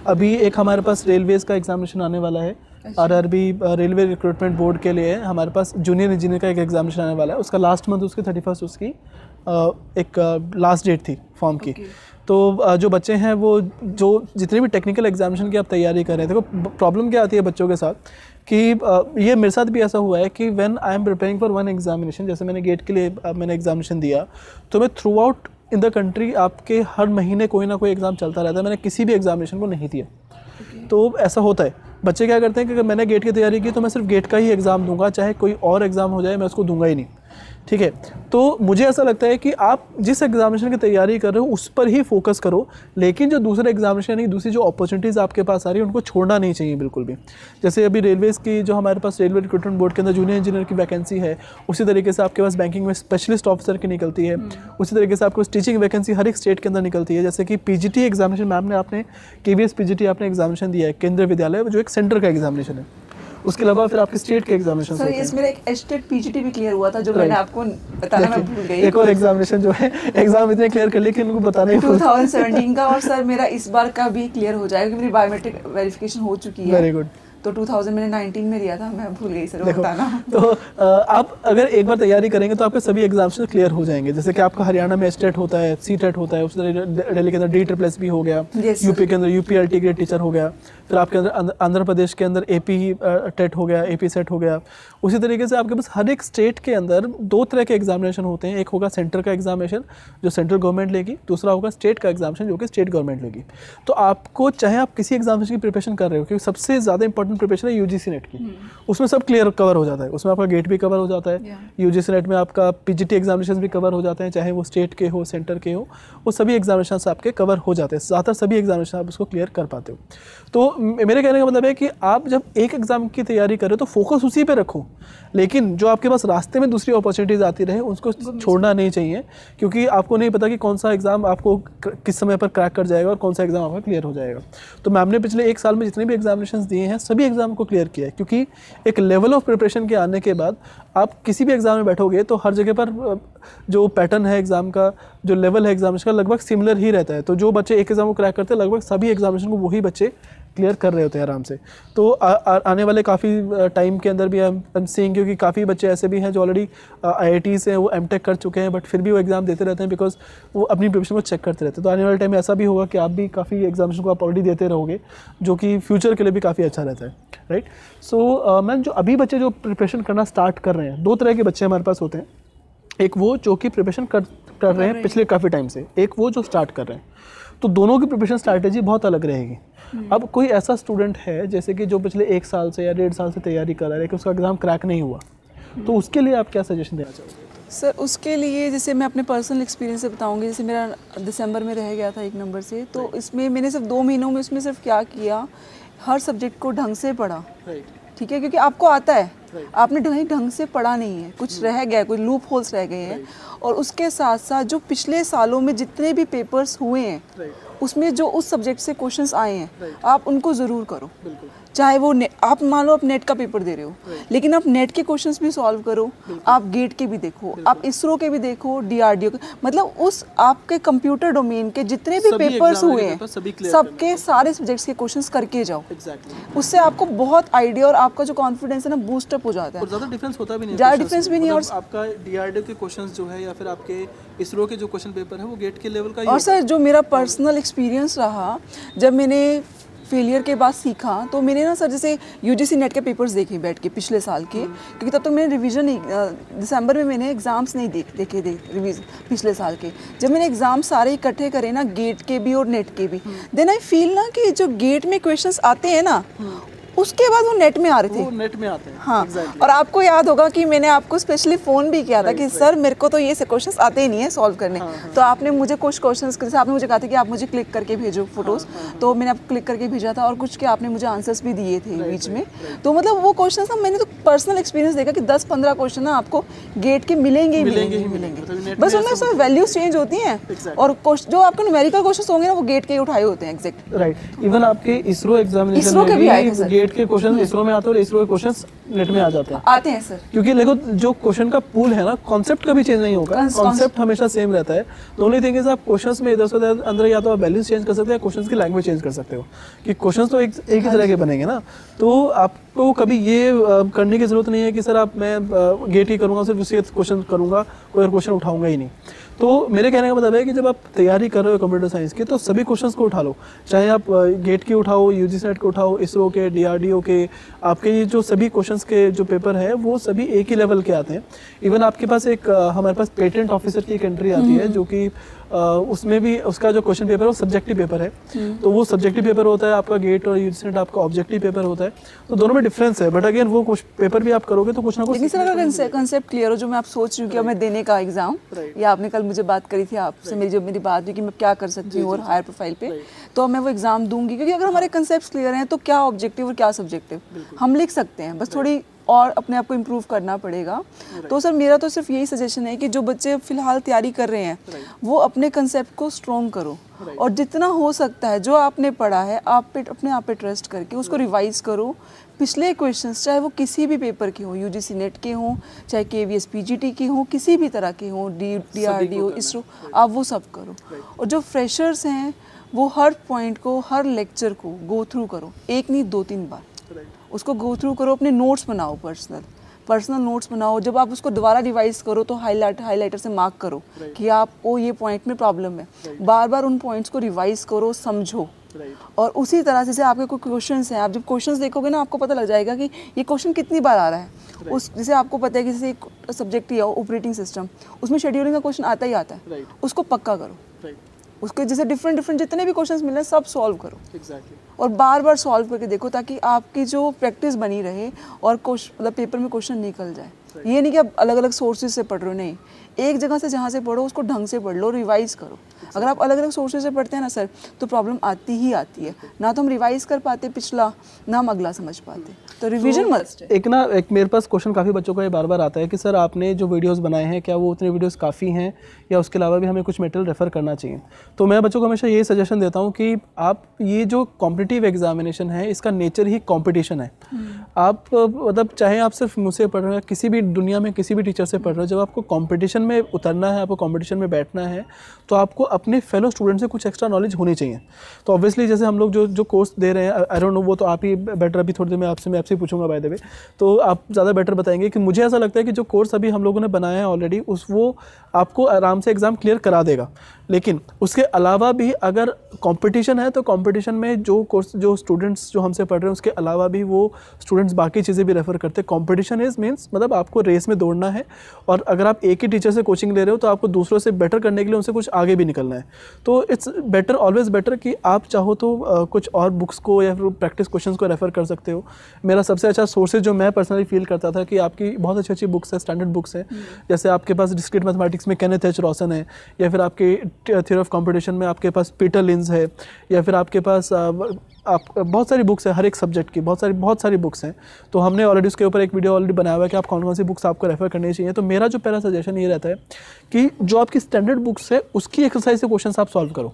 [SPEAKER 1] अभी एक हमारे पास रेलवेज का एग्जामिनेशन आने वाला है। R R B Railway Recruitment Board के लिए हमारे पास जूनियर इंजीनियर का एक एग्जामिनेशन आने वाला है। उसका लास्ट मंथ उसकी थर्टी फ़र्स्ट उसकी एक लास्ट डेट थी फॉर्म की।
[SPEAKER 2] Okay.
[SPEAKER 1] तो जो बच्चे हैं वो जो जितने भी टेक्निकल एग्जामिनेशन की आप तैयारी कर रहे हैं देखो प्रॉब्लम क्या आती है बच्चों के साथ कि ये मेरे साथ भी ऐसा हुआ है कि when I am preparing for one examination जैसे मैंने गेट के लिए मैंने एग्जामिनेशन दिया तो मैं throughout in the country आपके हर महीने कोई ना कोई एग्ज़ाम चलता रहता है मैंने किसी भी एग्जामिनेशन को नहीं दिया। तो ऐसा होता है। बच्चे क्या करते हैं कि अगर मैंने गेट की तैयारी की तो मैं सिर्फ़ गेट का ही एग्ज़ाम दूँगा चाहे कोई और एग्ज़ाम हो जाए मैं उसको दूँगा ही नहीं। ठीक है? तो मुझे ऐसा लगता है कि आप जिस एग्जामिनेशन की तैयारी कर रहे हो उस पर ही फोकस करो लेकिन जो दूसरे एग्जामिनेशन यानी दूसरी जो अपॉर्चुनिटीज़ आपके पास आ रही है उनको छोड़ना नहीं चाहिए बिल्कुल भी। जैसे अभी रेलवेज़ की जो हमारे पास रेलवे रिक्रूटमेंट बोर्ड के अंदर जूनियर इंजीनियर की वैकेंसी है उसी तरीके से आपके पास बैंकिंग में स्पेशलिस्ट ऑफिसर की निकलती है उसी तरीके से आपके पास टीचिंग वैकेंसी हर एक स्टेट के अंदर निकलती है। जैसे कि पीजीटी एग्जामिनेशन मैम ने आपने के वी आपने एग्जामिनेशन दिया है केंद्रीय विद्यालय जो एक सेंटर का एग्जामिनेशन है। उसके अलावा फिर आपके स्टेट के एग्जामिनेशन
[SPEAKER 2] सर इस मेरा एक एस्टेट पीजीटी भी क्लियर हुआ था जो मैंने आपको बताना मैं भूल गई।
[SPEAKER 1] एक और एग्जामिनेशन जो है एग्ज़ाम इतने क्लियर कर लिए कि उनको बताना ही भूल
[SPEAKER 2] 2017 का और सर मेरा इस बार का भी क्लियर हो जाएगा क्योंकि मेरी बायोमेट्रिक वेरिफिकेशन हो चुकी है।
[SPEAKER 1] वेरी गुड
[SPEAKER 2] तो 2000 मैंने 19 में दिया था मैं भूल गई सर बताना।
[SPEAKER 1] तो आप अगर एक बार तैयारी करेंगे तो आपके सभी एग्ज़ाम्स क्लियर हो जाएँगे। जैसे कि आपका हरियाणा में स्टेट होता है सी टेट होता है उसी तरह दिल्ली के अंदर डी ट्रिपल एस भी हो गया यूपी के अंदर UP L T grade teacher हो गया। फिर आपके अंदर आंध्र- प्रदेश के अंदर ए पी टेट हो गया ए पी सेट हो गया। उसी तरीके से आपके पास हर एक स्टेट के अंदर दो तरह के एग्जामिनेशन होते हैं। एक होगा सेंटर का एग्जामिनेशन जो सेंट्रल गवर्नमेंट लेगी। दूसरा होगा स्टेट का एग्जामिनेशन जो कि स्टेट गवर्नमेंट लेगी। तो आपको चाहे आप किसी एग्जामिनेशन की प्रिपरेशन कर रहे हो क्योंकि सबसे ज़्यादा इंपॉर्टेंट प्रिपरेशन है यूजीसी नेट की। उसमें सब क्लियर कवर हो जाता है। उसमें आपका गेट भी कवर हो जाता है. यूजीसी नेट में आपका पीजीटी एग्जामिनेशन भी कवर हो जाते हैं चाहे वो स्टेट के हो सेंटर के हो। वो सभी एग्जामिनेशन आपके कवर हो जाते हैं। ज़्यादातर सभी एग्जामिनेशन आप उसको क्लियर कर पाते हो। तो मेरे कहने का मतलब है कि आप जब एक एग्ज़ाम की तैयारी करें तो फोकस उसी पे रखो। लेकिन जो आपके पास रास्ते में दूसरी अपॉर्चुनिटीज़ आती रहे उसको छोड़ना नहीं चाहिए क्योंकि आपको नहीं पता कि कौन सा एग्ज़ाम आपको किस समय पर क्रैक कर जाएगा और कौन सा एग्ज़ाम आपका क्लियर हो जाएगा। तो मैम ने पिछले एक साल में जितने भी एग्जामिनेशन दिए हैं सभी एग्ज़ाम को क्लियर किया है क्योंकि एक लेवल ऑफ़ प्रिपरेशन के आने के बाद आप किसी भी एग्ज़ाम में बैठोगे तो हर जगह पर जो पैटर्न है एग्ज़ाम का जो लेवल है एग्जामिनेशन का लगभग सिमिलर ही रहता है। तो जो बच्चे एक एग्ज़ाम को क्रैक करते हैं लगभग सभी एग्जामिनेशन को वही बच्चे क्लियर कर रहे होते हैं आराम से। तो आ, आ, आने वाले काफ़ी टाइम के अंदर भी हम हम सीइंग क्योंकि काफ़ी बच्चे ऐसे भी हैं जो ऑलरेडी आई आई टी से वो एम कर चुके हैं बट फिर भी वो एग्ज़ाम देते रहते हैं बिकॉज़ वो अपनी प्रिपरेशन को चेक करते रहते हैं। तो आने वाले टाइम में ऐसा भी होगा कि आप भी काफ़ी एग्जामिनेशन को आप ऑलरेडी देते रहोगे जो कि फ्यूचर के लिए भी काफ़ी अच्छा रहता है राइट सो मैम जो अभी बच्चे जो प्रिपरेशन करना स्टार्ट कर रहे हैं दो तरह के बच्चे हमारे पास होते हैं। एक वो जो कि प्रिपरेशन कर कर रहे हैं पिछले काफ़ी टाइम से। एक वो जो स्टार्ट कर रहे हैं। तो दोनों की प्रिपरेशन स्ट्रैटेजी बहुत अलग रहेगी। अब कोई ऐसा स्टूडेंट है जैसे कि जो पिछले एक साल से या डेढ़ साल से तैयारी कर रहा है कि उसका एग्ज़ाम क्रैक नहीं हुआ। तो उसके लिए आप क्या सजेशन देना चाहोगे?
[SPEAKER 2] सर उसके लिए जैसे मैं अपने पर्सनल एक्सपीरियंस से बताऊँगी जैसे मेरा दिसंबर में रह गया था एक नंबर से तो इसमें मैंने सिर्फ़ दो महीनों में उसमें सिर्फ़ क्या किया हर सब्जेक्ट को ढंग से पढ़ा। ठीक है? क्योंकि आपको आता है। आपने ढंग ढंग से पढ़ा नहीं है। कुछ रह गया कोई लूप होल्स रह गए हैं। और उसके साथ साथ जो पिछले सालों में जितने भी पेपर्स हुए हैं उसमें जो उस सब्जेक्ट से क्वेश्चंस आए हैं आप उनको ज़रूर करो।
[SPEAKER 1] बिल्कुल।
[SPEAKER 2] चाहे वो आप मान लो आप नेट का पेपर दे रहे हो लेकिन आप नेट के क्वेश्चंस भी सॉल्व करो आप गेट के भी देखो आप इसरो के भी देखो डीआरडीओ के मतलब उस आपके कंप्यूटर डोमेन के जितने भी पेपर्स हुए हैं सबके सारे सब्जेक्ट्स के क्वेश्चंस करके जाओ। उससे आपको बहुत आइडिया और आपका जो कॉन्फिडेंस है ना बूस्टअप हो जाता है।
[SPEAKER 1] ज़्यादा डिफरेंस होता भी नहीं
[SPEAKER 2] ज़्यादा
[SPEAKER 1] में।
[SPEAKER 2] भी नहीं है
[SPEAKER 1] मतलब आपका डीआरडीओ के क्वेश्चंस जो है या फिर आपके इसरो के जो क्वेश्चन पेपर है वो गेट के लेवल का
[SPEAKER 2] और सर जो मेरा पर्सनल एक्सपीरियंस रहा जब मैंने फेलियर के बाद सीखा तो मैंने ना सर जैसे यूजीसी नेट के पेपर्स देखे बैठ के पिछले साल के क्योंकि तब तक मैंने रिवीजन नहीं दिसंबर में मैंने एग्ज़ाम्स नहीं देख देखे दे रिवीज पिछले साल के। जब मैंने एग्ज़ाम सारे इकट्ठे करे ना गेट के भी और नेट के भी देन आई फील ना कि जो गेट में क्वेश्चन आते हैं ना उसके बाद वो नेट में आ रहे थे।
[SPEAKER 1] वो नेट में आते हैं
[SPEAKER 2] हाँ
[SPEAKER 1] Exactly.
[SPEAKER 2] और आपको याद होगा कि मैंने आपको स्पेशली फ़ोन भी किया था कि सर मेरे को तो ये से क्वेश्चन आते ही नहीं है सॉल्व करने। हाँ, हाँ, तो आपने मुझे कुछ क्वेश्चन जैसे आपने मुझे कहा था कि आप मुझे क्लिक करके भेजो फ़ोटोज़ हाँ, हाँ, तो मैंने आपको क्लिक करके भेजा था और कुछ के आपने मुझे आंसर्स भी दिए थे बीच में। तो मतलब वो क्वेश्चन ना मैंने तो पर्सनल एक्सपीरियंस देखा कि दस पंद्रह क्वेश्चन ना आपको गेट के मिलेंगे ही
[SPEAKER 1] मिलेंगे ही
[SPEAKER 2] ही
[SPEAKER 1] मिलेंगे। मतलब
[SPEAKER 2] बस उनमें सब वैल्यूज़ चेंज होती हैं और जो आपके न्यूमेरिकल क्वेश्चन होंगे ना वो गेट के ही उठाए होते हैं एग्जैक्ट
[SPEAKER 1] राइट इवन आपके इसरो एग्जामिनेशन
[SPEAKER 2] इसरो के भी आए थे,
[SPEAKER 1] गेट के क्वेश्चन इसरो में आते हैं और इसरो के क्वेश्चन नेट में आ जाते हैं।
[SPEAKER 2] आते हैं सर
[SPEAKER 1] क्योंकि देखो जो क्वेश्चन का पूल है ना कॉन्सेप्ट कभी चेंज नहीं होगा। कॉन्सेप्ट हमेशा सेम रहता है। द ओनली थिंग इज़ आप क्वेश्चंस में इधर से उधर अंदर या तो आप वैल्यूज़ चेंज कर सकते हैं क्वेश्चंस की लैंग्वेज चेंज कर सकते हो। कि क्वेश्चंस तो एक एक ही तरह के बनेंगे ना। तो आपको कभी ये करने की ज़रूरत नहीं है कि सर आप मैं गेट ही करूँगा सिर्फ़ उसी क्वेश्चन करूँगा कोई और क्वेश्चन उठाऊँगा ही नहीं। तो मेरे कहने का मतलब है कि जब आप तैयारी कर रहे हो कंप्यूटर साइंस की तो सभी क्वेश्चन को उठा लो। चाहे आप गेट के उठाओ यू जी सेट को उठाओ इसरो के डीआरडीओ के आपके ये जो सभी क्वेश्चन के जो पेपर है वो सभी एक ही लेवल के आते हैं। इवन आपके पास एक हमारे पास पेटेंट ऑफिसर की एक एंट्री आती है जो कि उसमें भी उसका जो क्वेश्चन पेपर है वो सब्जेक्टिव पेपर है। तो वो सब्जेक्टिव पेपर होता है आपका गेट और यूजी सेट आपका ऑब्जेक्टिव पेपर होता है। तो दोनों में डिफरेंस है बट अगेन वो कुछ पेपर भी आप करोगे तो कुछ ना कुछ
[SPEAKER 2] लेकिन सर अगर कंसेप्ट क्लियर हो जो मैं आप सोच रही हूँ कि मैं देने का एग्ज़ाम या आपने कल मुझे बात करी थी आपसे मेरी जब मेरी बात हुई कि मैं क्या कर सकती हूँ और हायर प्रोफ़ाइल पे तो मैं वो एग्ज़ाम दूँगी क्योंकि अगर हमारे कंसेप्ट क्लियर हैं तो क्या ऑब्जेक्टिव और क्या सब्जेक्टिव हम लिख सकते हैं बस थोड़ी और अपने आप को इम्प्रूव करना पड़ेगा। तो सर मेरा तो सिर्फ़ यही सजेशन है कि जो बच्चे फ़िलहाल तैयारी कर रहे हैं वो अपने कंसेप्ट को स्ट्रॉन्ग करो। और जितना हो सकता है जो आपने पढ़ा है आप पे अपने आप पे ट्रस्ट करके उसको रिवाइज करो। पिछले क्वेश्चंस चाहे वो किसी भी पेपर के हों यूजीसी नेट के हों चाहे K V S P G T के हों किसी भी तरह के हों D D R D O ISRO आप वो सब करो। और जो फ्रेशर्स हैं वो हर पॉइंट को हर लेक्चर को गो थ्रू करो। एक नहीं दो तीन बार। उसको गो थ्रू करो अपने नोट्स बनाओ पर्सनल पर्सनल नोट्स बनाओ जब आप उसको दोबारा रिवाइज करो तो हाईलाइट हाईलाइटर से मार्क करो right. कि आपको ये पॉइंट में प्रॉब्लम है right. बार बार उन पॉइंट्स को रिवाइज करो समझो right. और उसी तरह से जैसे आपके कोई क्वेश्चन हैं आप जब क्वेश्चन देखोगे ना आपको पता लग जाएगा कि ये क्वेश्चन कितनी बार आ रहा है right. उस जैसे आपको पता है कि जैसे एक सब्जेक्ट ही ऑपरेटिंग सिस्टम उसमें शेड्यूलिंग का क्वेश्चन आता ही आता है
[SPEAKER 1] Right.
[SPEAKER 2] उसको पक्का करो उसके जैसे डिफरेंट डिफरेंट जितने भी क्वेश्चंस मिले सब सॉल्व करो।
[SPEAKER 1] एग्जैक्टली
[SPEAKER 2] और बार बार सॉल्व करके देखो ताकि आपकी जो प्रैक्टिस बनी रहे और मतलब पेपर में क्वेश्चन निकल जाए। Right. ये नहीं कि आप अलग अलग सोर्सेज से पढ़ रहे हो नहीं। एक जगह से जहाँ से पढ़ो उसको ढंग से पढ़ लो रिवाइज करो। अगर आप अलग अलग सोर्सेज से पढ़ते हैं ना सर तो प्रॉब्लम आती ही आती है। ना तो हम रिवाइज कर पाते पिछला ना हम अगला समझ पाते। तो रिविजन मस्ट
[SPEAKER 1] एक ना एक मेरे पास क्वेश्चन काफ़ी बच्चों का ये बार बार आता है कि सर आपने जो वीडियोस बनाए हैं क्या वो उतने वीडियोस काफ़ी हैं? या उसके अलावा भी हमें कुछ मेटेरियल रेफर करना चाहिए? तो मैं बच्चों को हमेशा ये सजेशन देता हूँ कि आप ये जो कॉम्पिटिटिव एग्जामिनेशन है इसका नेचर ही कॉम्पिटिशन है। आप मतलब चाहे आप सिर्फ़ मुझसे पढ़ रहे हो या किसी भी दुनिया में किसी भी टीचर से पढ़ रहे हो जब आपको कॉम्पिटिशन में उतरना है, आपको कॉम्पिटिशन में बैठना है तो आपको अपने फेलो स्टूडेंट से कुछ एक्स्ट्रा नॉलेज होनी चाहिए। तो ऑब्वियसली जैसे हम लोग जो जो कोर्स दे रहे हैं आई डोंट नो वो तो आप ही बेटर अभी थोड़ी देर में आपसे, मैं आपसे पूछूँगा बाय द वे तो आप ज़्यादा बेटर बताएँगे कि मुझे ऐसा लगता है कि जो कोर्स अभी हम लोगों ने बनाया है ऑलरेडी उस, वो आपको आराम से एग्ज़ाम क्लियर करा देगा। लेकिन उसके अलावा भी अगर कंपटीशन है तो कंपटीशन में जो कोर्स जो स्टूडेंट्स जो हमसे पढ़ रहे हैं, उसके अलावा भी वो स्टूडेंट्स बाकी चीज़ें भी रेफर करते हैं। कंपटीशन इज़ मीन्स मतलब आपको रेस में दौड़ना है, और अगर आप एक ही टीचर से कोचिंग ले रहे हो तो आपको दूसरों से बेटर करने के लिए उनसे कुछ आगे भी निकलना है। तो इट्स बेटर ऑलवेज बेटर कि आप चाहो तो अ, कुछ और बुक्स को या फिर प्रैक्टिस क्वेश्चन को रेफर कर सकते हो। मेरा सबसे अच्छा सोर्सेज जो मैं पर्सनली फील करता था कि आपकी बहुत अच्छी अच्छी बुक्स है स्टैंडर्ड बुक्स हैं। जैसे आपके पास डिस्क्रीट मैथमेटिक्स में कैनेथ एच रॉसन है या फिर आपके थियर ऑफ़ कॉम्पिटिशन में आपके पास पीटर लिंस है या फिर आपके पास आप, बहुत सारी बुक्स हैं, हर एक सब्जेक्ट की, बहुत सारी बहुत सारी बुक्स हैं। तो हमने ऑलरेडी उसके ऊपर एक वीडियो ऑलरेडी बनाया हुआ है कि आप कौन कौन सी बुक्स आपको रेफर करनी चाहिए। तो मेरा जो पहला सजेशन ये रहता है कि जो आपकी स्टैंडर्ड बुक्स है, उसकी एक्सरसाइज से क्वेश्चन आप सॉल्व करो।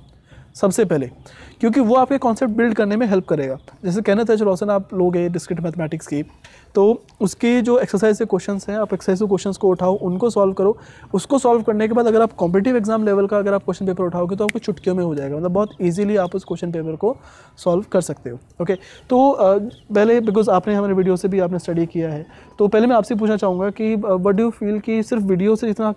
[SPEAKER 1] सबसे पहले, क्योंकि वो आपके कॉन्सेप्ट बिल्ड करने में हेल्प करेगा। जैसे कहना था रोशन आप लोगे डिस्क्रिट मैथमेटिक्स की तो उसके जो एक्सरसाइज के क्वेश्चन हैं, आप एक्सरसाइज क्वेश्चन को उठाओ, उनको सॉल्व करो। उसको सॉल्व करने के बाद अगर आप कॉम्पिटिटिव एग्ज़ाम लेवल का अगर आप क्वेश्चन पेपर उठाओगे तो आपको चुटकियों में हो जाएगा। मतलब बहुत ईजिली आप उस क्वेश्चन पेपर को सॉल्व कर सकते हो ओके तो पहले बिकॉज़ आपने हमारे वीडियो से भी आपने स्टडी किया है तो पहले मैं आपसे पूछना चाहूँगा कि वट डू फील कि सिर्फ़ वीडियो से इतना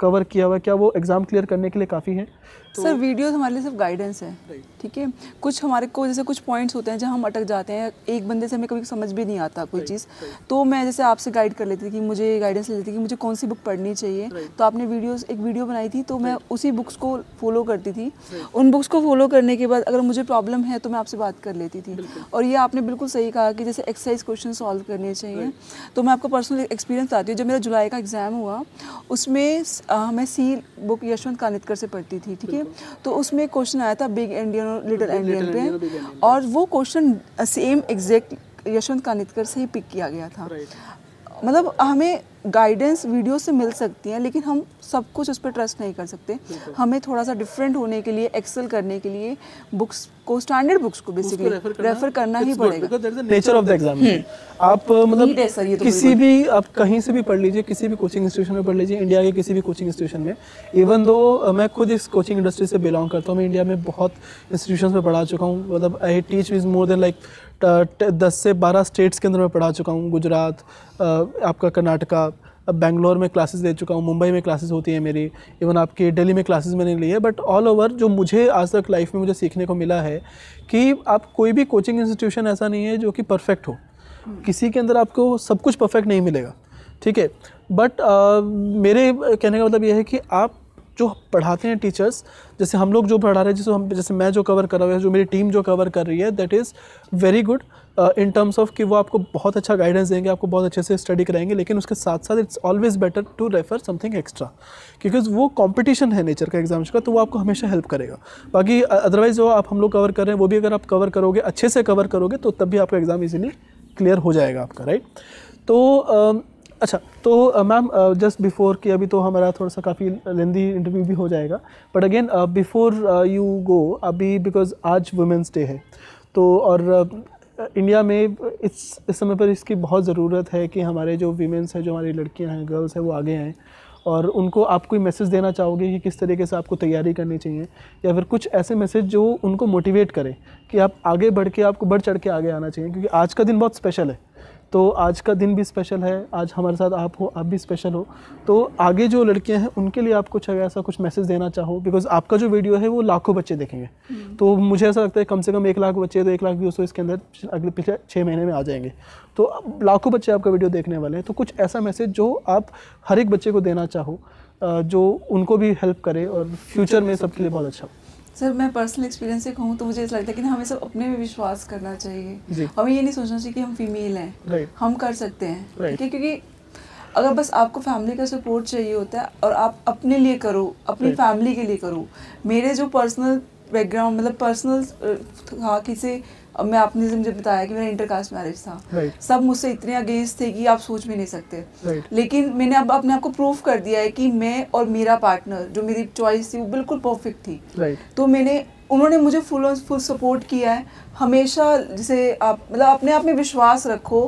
[SPEAKER 1] कवर किया हुआ है? क्या वो एग्ज़ाम क्लियर करने के लिए काफ़ी है?
[SPEAKER 2] तो सर वीडियोस हमारे लिए सिर्फ़ गाइडेंस है ठीक है? कुछ हमारे को जैसे कुछ पॉइंट्स होते हैं जहाँ हम अटक जाते हैं एक बंदे से हमें कभी समझ भी नहीं आता कोई चीज़। तो मैं जैसे आपसे गाइड कर लेती थी कि मुझे गाइडेंस ले लेती कि मुझे कौन सी बुक पढ़नी चाहिए। तो आपने वीडियोस एक वीडियो बनाई थी तो मैं उसी बुक्स को फॉलो करती थी। उन बुक्स को फॉलो करने के बाद अगर मुझे प्रॉब्लम है तो मैं आपसे बात कर लेती थी। और ये आपने बिल्कुल सही कहा कि जैसे एक्सरसाइज क्वेश्चन सॉल्व करने चाहिए। तो मैं आपको पर्सनल एक्सपीरियंस बताती हूँ। जब मेरा जुलाई का एग्ज़ाम हुआ उसमें मैं सी बुक यशवंत कानितकर से पढ़ती थी ठीक है? तो उसमें क्वेश्चन आया था बिग इंडियन और लिटिल इंडियन पे। और वो question same exact Yashwant Kanetkar से ही पिक किया गया था। मतलब हमें गाइडेंस वीडियो से मिल सकती हैं लेकिन हम सब कुछ उस पर ट्रस्ट नहीं कर सकते। हमें थोड़ा सा डिफरेंट होने के लिए एक्सेल करने के लिए बुक्स को स्टैंडर्ड बुक्स को बेसिकली रेफर करना ही पड़ेगा।
[SPEAKER 1] नेचर ऑफ़ द एग्ज़ाम आप मतलब तो किसी भी आप कहीं से भी पढ़ लीजिए किसी भी कोचिंग इंस्टीट्यूशन में पढ़ लीजिए इंडिया के किसी भी कोचिंग इंस्टीट्यूशन में। इवन दो मैं खुद इस कोचिंग इंडस्ट्री से बिलोंग करता हूँ मैं इंडिया में बहुत इंस्टीट्यूशन में पढ़ा चुका हूँ। मतलब I teach is more than like दस से बारह स्टेट्स के अंदर मैं पढ़ा चुका हूँ, गुजरात आपका कर्नाटका बेंगलोर में क्लासेस ले चुका हूँ, मुंबई में क्लासेस होती हैं मेरी, इवन आपकी दिल्ली में क्लासेस मैंने ली है बट ऑल ओवर जो मुझे आज तक लाइफ में मुझे सीखने को मिला है कि आप कोई भी कोचिंग इंस्टीट्यूशन ऐसा नहीं है जो कि परफेक्ट हो। किसी के अंदर आपको सब कुछ परफेक्ट नहीं मिलेगा, ठीक है? बट मेरे कहने का मतलब यह है कि आप जो पढ़ाते हैं टीचर्स जैसे हम लोग जो पढ़ा रहे हैं जैसे हम, जैसे मैं जो कवर कर रहा हूँ जो मेरी टीम जो कवर कर रही है that is very good in terms of कि वो आपको बहुत अच्छा गाइडेंस देंगे, आपको बहुत अच्छे से स्टडी कराएँगे, लेकिन उसके साथ साथ it's always better to refer something extra क्योंकि वो कॉम्पिटिशन है नेचर का एग्ज़ाम्स का तो वो आपको हमेशा हेल्प करेगा। बाकी अदरवाइज़ जो आप, हम लोग कवर कर रहे हैं, वो भी अगर आप कवर करोगे, अच्छे से कवर करोगे तो तब भी आपका एग्ज़ाम इजीली क्लियर हो जाएगा आपका राइट तो अच्छा तो मैम जस्ट बिफोर कि अभी तो हमारा थोड़ा सा काफ़ी लेंदी इंटरव्यू भी हो जाएगा but again before you go अभी बिकॉज़ आज वुमेंस डे है तो और इंडिया में इस इस समय पर इसकी बहुत ज़रूरत है कि हमारे जो वीमेंस हैं, जो हमारी लड़कियाँ हैं गर्ल्स हैं, वो आगे आएँ, और उनको आप कोई मैसेज देना चाहोगे कि किस तरीके से आपको तैयारी करनी चाहिए, या फिर कुछ ऐसे मैसेज जो उनको मोटिवेट करें कि आप आगे बढ़ के, आपको बढ़ चढ़ के आगे आना चाहिए, क्योंकि आज का दिन बहुत स्पेशल है। तो आज का दिन भी स्पेशल है। आज हमारे साथ आप हो आप भी स्पेशल हो। तो आगे जो लड़कियाँ हैं उनके लिए आप कुछ अगर ऐसा कुछ मैसेज देना चाहो बिकॉज़ आपका जो वीडियो है वो लाखों बच्चे देखेंगे। हम्म। तो मुझे ऐसा लगता है कम से कम एक लाख बच्चे तो एक लाख व्यूज़ तो इसके अंदर अगले पिछले छः महीने में आ जाएँगे। तो लाखों बच्चे आपका वीडियो देखने वाले हैं। तो कुछ ऐसा मैसेज जो आप हर एक बच्चे को देना चाहो जो उनको भी हेल्प करे और फ्यूचर में सबके लिए बहुत अच्छा
[SPEAKER 2] सर मैं पर्सनल एक्सपीरियंस से कहूँ तो मुझे ऐसा लगता है कि हमें सब अपने में विश्वास करना चाहिए। हमें ये नहीं सोचना चाहिए कि हम फीमेल हैं। हम कर सकते हैं। ठीक है? क्योंकि अगर बस आपको फैमिली का सपोर्ट चाहिए होता है और आप अपने लिए करो अपनी फैमिली के लिए करो मेरे जो पर्सनल बैकग्राउंड मतलब पर्सनल था किसी अब मैं आपने मुझे बताया कि मेरा इंटरकास्ट मैरिज था right. सब मुझसे इतने अगेंस्ट थे कि आप सोच भी नहीं सकते right. लेकिन मैंने अब अपने आप को प्रूव कर दिया है कि मैं और मेरा पार्टनर जो मेरी चॉइस थी वो बिल्कुल परफेक्ट थी right. तो मैंने उन्होंने मुझे फुल फुल सपोर्ट किया है हमेशा जैसे आप मतलब अपने आप में विश्वास रखो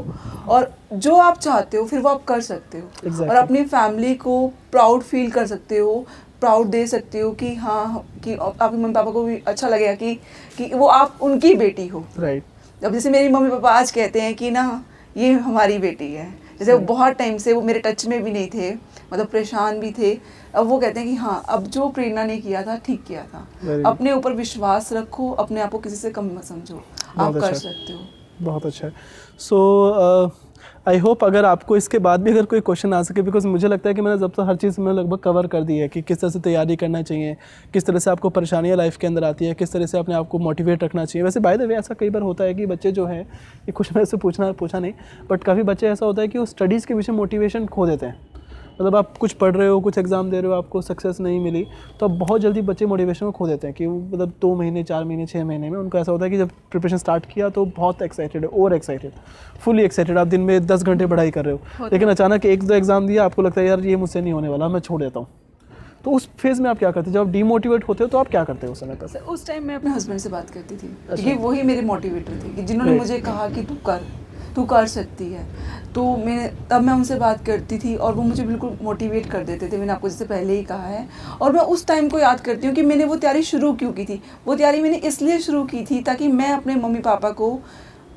[SPEAKER 2] और जो आप चाहते हो फिर वो आप कर सकते हो exactly. और अपनी फैमिली को प्राउड फील कर सकते हो प्राउड दे सकती हो कि हाँ कि आपके मम्मी पापा को भी अच्छा लगेगा कि कि वो आप उनकी बेटी हो। Right right. अब जैसे मेरी मम्मी पापा आज कहते हैं कि ना ये हमारी बेटी है। जैसे right. वो बहुत टाइम से वो मेरे टच में भी नहीं थे मतलब परेशान भी थे। अब वो कहते हैं कि हाँ अब जो प्रेरणा ने किया था ठीक किया था। Right. अपने ऊपर विश्वास रखो अपने आप को किसी से कम मत समझो। आप कर अच्छा। सकते हो।
[SPEAKER 1] बहुत अच्छा। है so so, uh, I hope अगर आपको इसके बाद भी अगर कोई क्वेश्चन आ सके बिकॉज़ मुझे लगता है कि मैंने जब तक हर चीज़ में लगभग कवर कर दी है कि किस तरह से तैयारी करना चाहिए, किस तरह से आपको परेशानियाँ लाइफ के अंदर आती है, किस तरह से अपने आपको मोटिवेट रखना चाहिए। वैसे बाय द वे ऐसा कई बार होता है कि बच्चे जो है, ये कुछ मैं से पूछना, पूछा नहीं बट काफ़ी बच्चे ऐसा होता है कि वो स्टडीज़ के पीछे मोटिवेशन खो देते हैं। मतलब आप कुछ पढ़ रहे हो कुछ एग्ज़ाम दे रहे हो आपको सक्सेस नहीं मिली तो अब बहुत जल्दी बच्चे मोटिवेशन को खो देते हैं कि मतलब दो महीने चार महीने छः महीने में उनको ऐसा होता है कि जब प्रिपरेशन स्टार्ट किया तो बहुत एक्साइटेड है ओवर एक्साइटेड फुली एक्साइटेड आप दिन में दस घंटे पढ़ाई कर रहे हो। लेकिन अचानक एक दो एग्ज़ाम दिया आपको लगता है यार ये मुझसे नहीं होने वाला मैं छोड़ देता हूँ। तो उस फ़ेज़ में आप क्या करते हो? जब आप डीमोटिवेट होते हो तो आप क्या करते हो उस समय पर?
[SPEAKER 2] उस टाइम मैं अपने हस्बैंड से बात करती थी। अच्छा। वही मेरे मोटिवेटर थे कि जिन्होंने मुझे कहा कि तू कर। तू कर सकती है। तो मैं, तब मैं उनसे बात करती थी और वो मुझे बिल्कुल मोटिवेट कर देते थे। मैंने आपको जैसे पहले ही कहा है। और मैं उस टाइम को याद करती हूँ कि मैंने वो तैयारी शुरू क्यों की थी? वो तैयारी मैंने इसलिए शुरू की थी ताकि मैं अपने मम्मी पापा को,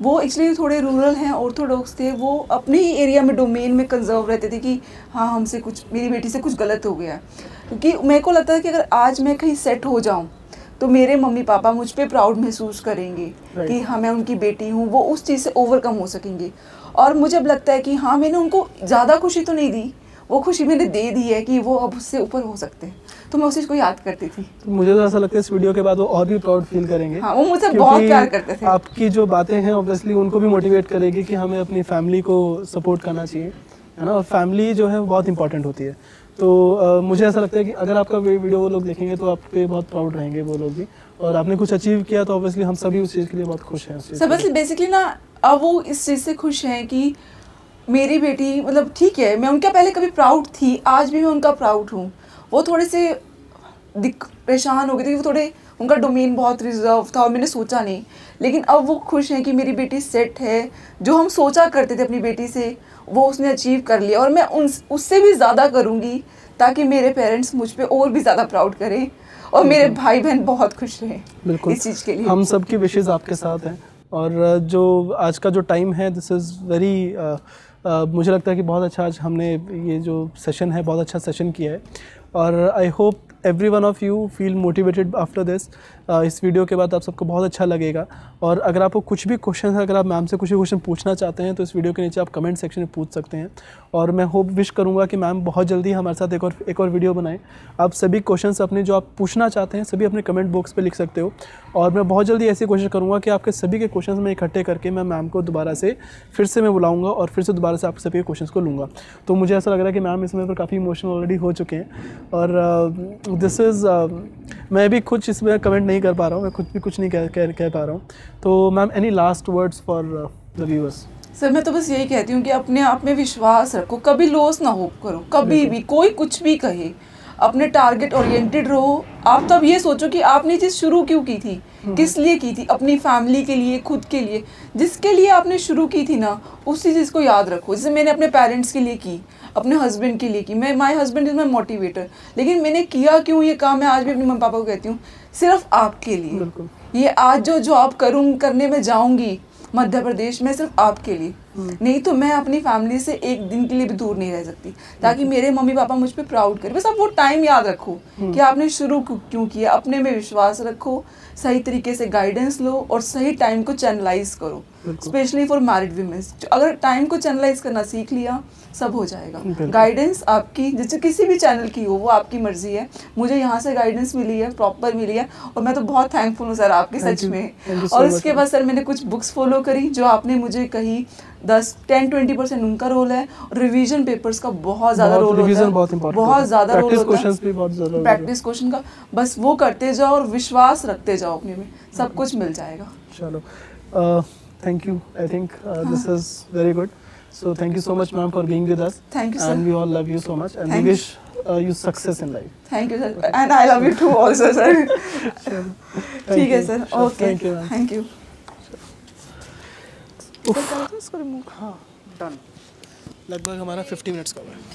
[SPEAKER 2] वो एक्चुअली थोड़े रूरल हैं ऑर्थोडॉक्स थे, वो अपने ही एरिया में डोमेन में कंजर्व रहते थे कि हाँ हमसे कुछ, मेरी बेटी से कुछ गलत हो गया। क्योंकि मेरे को लगता है कि अगर आज मैं कहीं सेट हो जाऊँ तो मेरे मम्मी पापा मुझ पर प्राउड महसूस करेंगे
[SPEAKER 1] Right.
[SPEAKER 2] कि हाँ मैं उनकी बेटी हूँ वो उस चीज़ से ओवरकम हो सकेंगे। और मुझे अब लगता है कि हाँ मैंने उनको ज़्यादा खुशी तो नहीं दी वो खुशी मैंने दे दी है कि वो अब उससे ऊपर हो सकते हैं। तो मैं उस चीज़ को याद करती थी।
[SPEAKER 1] तो मुझे तो ऐसा लगता है इस वीडियो के बाद वो और भी प्राउड फील करेंगे।
[SPEAKER 2] हाँ, वो मुझसे बहुत प्यार करते थे।
[SPEAKER 1] आपकी जो बातें हैं ऑब्वियसली उनको भी मोटिवेट करेगी कि हमें अपनी फैमिली को सपोर्ट करना चाहिए है ना? और फैमिली जो है बहुत इंपॉर्टेंट होती है। तो मुझे ऐसा लगता है कि अगर आपका वी- वीडियो वो लोग देखेंगे तो आप पे बहुत प्राउड रहेंगे वो लोग भी। और आपने कुछ अचीव किया तो ऑब्वियसली हम सभी उस चीज़ के लिए बहुत खुश हैं
[SPEAKER 2] सब। बेसिकली ना अब वो इस चीज़ से खुश हैं कि मेरी बेटी मतलब ठीक है मैं उनका पहले कभी प्राउड थी आज भी मैं उनका प्राउड हूँ। वो थोड़े से दिक परेशान हो गए थी वो थोड़े उनका डोमेन बहुत रिज़र्व था और मैंने सोचा नहीं। लेकिन अब वो खुश हैं कि मेरी बेटी सेट है जो हम सोचा करते थे अपनी बेटी से। वो उसने अचीव कर लिया और मैं उन उससे भी ज़्यादा करूँगी ताकि मेरे पेरेंट्स मुझ पर और भी ज़्यादा प्राउड करें और मेरे भाई बहन बहुत खुश रहें
[SPEAKER 1] बिल्कुल।
[SPEAKER 2] इस चीज़ के लिए।
[SPEAKER 1] हम सबकी विशेष आपके साथ हैं। और जो आज का जो टाइम है दिस इज़ वेरी मुझे लगता है कि बहुत अच्छा आज हमने ये जो सेशन है बहुत अच्छा सेशन किया है। और I hope every one of you feel motivated after this इस वीडियो के बाद आप सबको बहुत अच्छा लगेगा। और अगर आपको कुछ भी क्वेश्चन है, अगर आप मैम से कुछ भी क्वेश्चन पूछना चाहते हैं तो इस वीडियो के नीचे आप कमेंट सेक्शन में पूछ सकते हैं। और मैं होप विश करूँगा कि मैम बहुत जल्दी हमारे साथ एक और एक और वीडियो बनाएँ। आप सभी क्वेश्चन अपने जो आप पूछना चाहते हैं, सभी अपने कमेंट बॉक्स पर लिख सकते हो। और मैं बहुत जल्दी ऐसी कोशिश करूँगा कि आपके सभी के क्वेश्चन मैं इकट्ठे करके मैं मैम को दोबारा से फिर से मैं बुलाऊँगा और फिर से दोबारा से आप सभी के क्वेश्चन को लूँगा। तो मुझे ऐसा लग रहा है कि मैम इसमें पर काफ़ी इमोशनल ऑलरेडी हो चुके हैं। और दिस इज़ मैं भी कुछ इसमें कमेंट नहीं कर पा रहा हूँ मैं खुद भी कुछ नहीं कह कह, कह पा रहा हूँ। तो ma'am any last words for the viewers
[SPEAKER 2] sir मैं तो बस यही कहती हूँ कि अपने आप में विश्वास रखो कभी लॉस ना हो करो कभी भी कोई कुछ भी कहे अपने टारगेट ओरिएंटेड रहो। आप तब ये सोचो कि आपने चीज़ शुरू क्यों की थी? किस लिए की थी? अपनी फैमिली के लिए खुद के लिए। जिसके लिए आपने शुरू की थी ना उसी चीज़ को याद रखो। जैसे मैंने अपने पेरेंट्स के लिए की अपने हस्बैंड के लिए की। मैं my husband is my motivator लेकिन मैंने किया क्यों ये काम? मैं आज भी अपने मम्मी पापा को कहती हूँ सिर्फ़ आपके लिए। ये आज जो जॉब करूँ करने में जाऊँगी मध्य प्रदेश में सिर्फ़ आपके लिए। नहीं तो मैं अपनी फैमिली से एक दिन के लिए भी दूर नहीं रह सकती। ताकि मेरे मम्मी पापा मुझ पर प्राउड करें। बस आप वो टाइम याद रखो कि आपने शुरू क्यों क्यों अपने में विश्वास रखो सही तरीके से गाइडेंस लो और सही टाइम को चैनलाइज करो। स्पेशली फॉर मैरिड वीमेंस अगर टाइम को चैनलाइज करना सीख लिया सब हो जाएगा। गाइडेंस आपकी जैसे किसी भी चैनल की हो वो आपकी मर्ज़ी है। मुझे यहाँ से गाइडेंस मिली है प्रॉपर मिली है और मैं तो बहुत थैंकफुल हूँ सर आपकी सच में। और उसके बाद सर मैंने कुछ बुक्स फॉलो करी जो आपने मुझे कही दस टेन ट्वेंटी परसेंट उनका रोल है और रिवीजन पेपर्स का बहुत ज़्यादा रोल होता है।
[SPEAKER 1] बहुत
[SPEAKER 2] बहुत ज़्यादा रोल होता है। प्रैक्टिस क्वेश्चन का बस वो करते जाओ और विश्वास रखते जाओ अपने में। सब कुछ मिल जाएगा।
[SPEAKER 1] चलो। Thank you I think this is very good so thank you so much ma'am for being with us
[SPEAKER 2] Thank you, sir.
[SPEAKER 1] And we all love you so much and we
[SPEAKER 2] Thank you.
[SPEAKER 1] Wish you success in life
[SPEAKER 2] thank you sir and I love you too also sir ठीक है sir okay
[SPEAKER 1] thank you ma'am
[SPEAKER 2] thank you
[SPEAKER 1] हाँ done लगभग हमारा 50 minutes का हुआ है